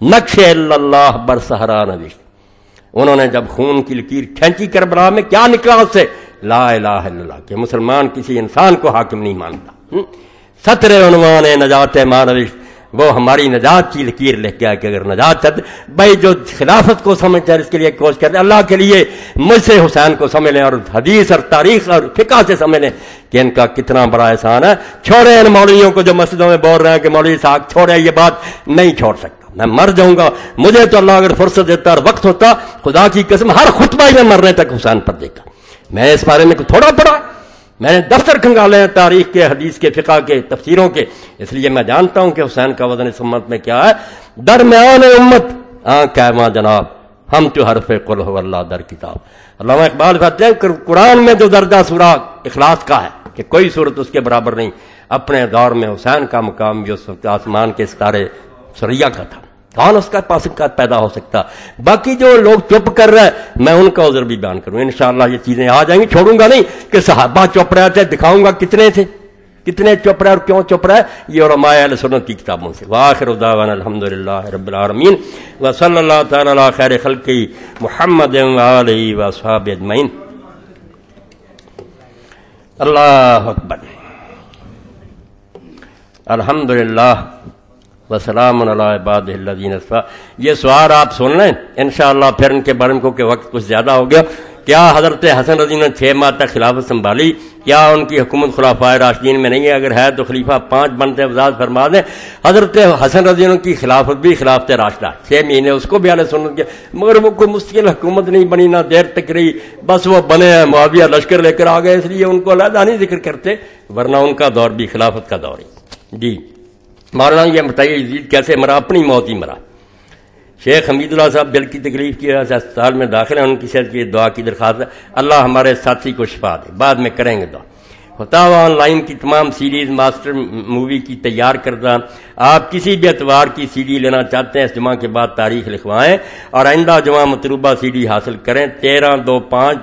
नक्शे अल्लाह बरसहरा नविश उन्होंने जब खून की लकीर खींची कर बरा में क्या निकला उससे? ला इलाहा के मुसलमान किसी इंसान को हाकिम नहीं मानता। हम्म? सतरे उनवान नजात मानविश वो हमारी नजात की लकीर लेके आए कि अगर नजात चाहते भाई जो खिलाफत को समझते हैं इसके लिए कोशिश करते अल्लाह के लिए मुझसे हुसैन को समझ लें और हदीस और तारीख और फिका से समझ लें कि इनका कितना बड़ा एहसान है। छोड़े इन मौलवियों को जो मस्जिदों में बोल रहे हैं कि मौलवी साहब, छोड़े, ये बात नहीं छोड़ सकते। मैं मर जाऊँगा। मुझे तो अल्लाह अगर फुर्सत देता और वक्त होता, खुदा की कसम, हर खुतबा में मरने तक हुसैन पर देखा मैं इस बारे में थोड़ा पढ़ा। मैंने दफ्तर खंगाले हैं, तारीख के, हदीस के, फिका के, तफसीरों के। इसलिए मैं जानता हूँ कि हुसैन का वज़न इस उम्मत में क्या है। दरमियान उम्मत। हाँ क्या माँ जनाब, हम तो हरफ कुल अल्लाह दर किताब। अल्लाह इकबाल कहते हैं कुरान में जो दर्जा सूरा इखलास का है, कि कोई सूरत उसके बराबर नहीं। अपने दौर में हुसैन का मुकाम, जो आसमान के सितारे सरिया का था। कौन उसका का पैदा हो सकता? बाकी जो लोग चुप कर रहे हैं, मैं उनका उजर भी बयान करूँ। इंशाला ये चीज़ें आ जाएँगी। छोड़ूँगा नहीं कि सहाबा चुप रहे थे, दिखाऊँगा कितने थे। कितने चुप रहे और क्यों चुप रहे? ये और माया सुनत की किताबों से। वाखिर अलहमदिल्ला रबालमीन सल्ला खैर खल्कि मोहम्मद वसाबजमैन अल्लाह अकबर। अल्हम्दुलिल्लाह। वसलाम ये सवार आप सुन लें इन फिर इनके बारे में क्योंकि वक्त कुछ ज़्यादा हो गया। क्या हज़रत हसन रज़ी ने छः माह तक खिलाफत संभाली? क्या उनकी हुकूमत खुलाफा राशदीन में नहीं है? अगर है तो खलीफा पाँच बनते वजात फरमा दें। हज़रत हसन रज़ी की खिलाफत भी खिलाफत राशदा। छः महीने उसको भी आने सुन के मगर वो कोई मुश्किल हुकूमत नहीं बनी, ना देर तक रही। बस वो बने हैं, मुआविया लश्कर लेकर आ गए, इसलिए उनको अलहदा नहीं ज़िक्र करते, वरना उनका दौर भी खिलाफत का दौर ही। जी। मौलाना यह बताइए यजीद कैसे मरा? अपनी मौत ही मरा। शेख हमीदुल्ला साहब दिल की तकलीफ़ की वजह से अस्पताल में दाखिल है, उनकी सेहत की दुआ की दरख्वास्त है अल्लाह हमारे साथी को शिफा दे। बाद में करेंगे दुआ। होता हुआ ऑनलाइन की तमाम सीरीज़ मास्टर मूवी की तैयार करना आप किसी भी एतवार की सीडी लेना चाहते हैं, इस जुमा के बाद तारीख लिखवाएँ और आइंदा जुमा मतलूबा सीडी हासिल करें। तेरह दो पाँच,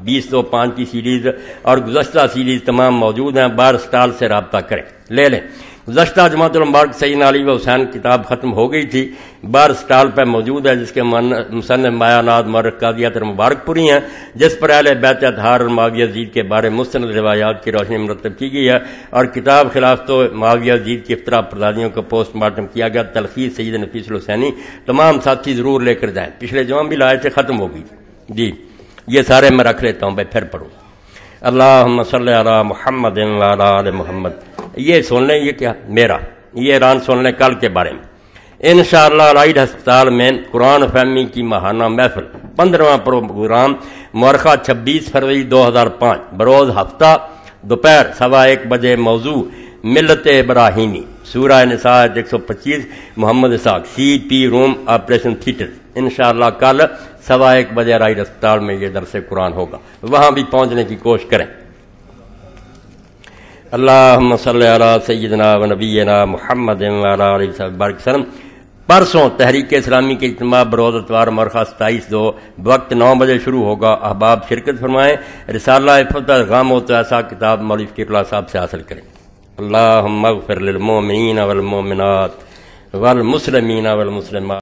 बीस दो पाँच की सीरीज़ और गुजशत सीरीज़ तमाम मौजूद हैं। बार स्टाल से रबता करें। ले लें। गुजशत जमातुलमबारक सैन अली व हुसैन किताब ख़त्म हो गई थी। बार स्टाल पर मौजूद है, जिसके मुसन मायानाद मरक कादियात मुबारकपुरी हैं, जिस पर अहल बैत धार और माविया जीत के बारे मुस्त रिवायात की रोशनी मरतब की गई है और किताब खिलाफ तो माविया जीत की इफ्तरा प्रदादियों का पोस्टमार्टम किया गया। तलखी सईद नफीस हुसैनी, तमाम साथी ज़रूर लेकर जाएँ। पिछले जो भी लाए थे, ख़त्म हो गई। जी, ये सारे मैं रख लेता हूँ, भाई, फिर पढ़ूँ। अल्लाह मोहम्मद मोहम्मद। ये सुन लें ये क्या? मेरा। ये ऐलान सुन लें कल के बारे में। इन राइड अस्पताल में कुरान फहमी की महाना महफिल। पंद्रवा प्रोग्राम मरखा छब्बीस फरवरी दो हज़ार पाँच। बरोज हफ़्ता, दोपहर सवा एक बजे मौजू मिलत इब्राहिमी। सूरा नसाज एक सौ पच्चीस, Mohammad Isaq. C P room operation theatre. इन कल सवा एक बजे राइड अस्पताल में ये दरस कुरान होगा। वहाँ भी पहुँचने की कोशिश करें। अल्लाह सैदना व नबीना मोहम्मद वसलम परसों तहरीक इस्लामी के इज्तम बरोज अतवार मरखा सताईस दो वक्त नौ बजे शुरू होगा अहबाब शिरकत फरमाएँ रिसाला गाम तो ऐसा किताब मौलिफ किबला साहब से हासिल करें अल्लाह मगफिर ललमोमिन वलमोमिनात वल मुसलमीन वल मुसलमान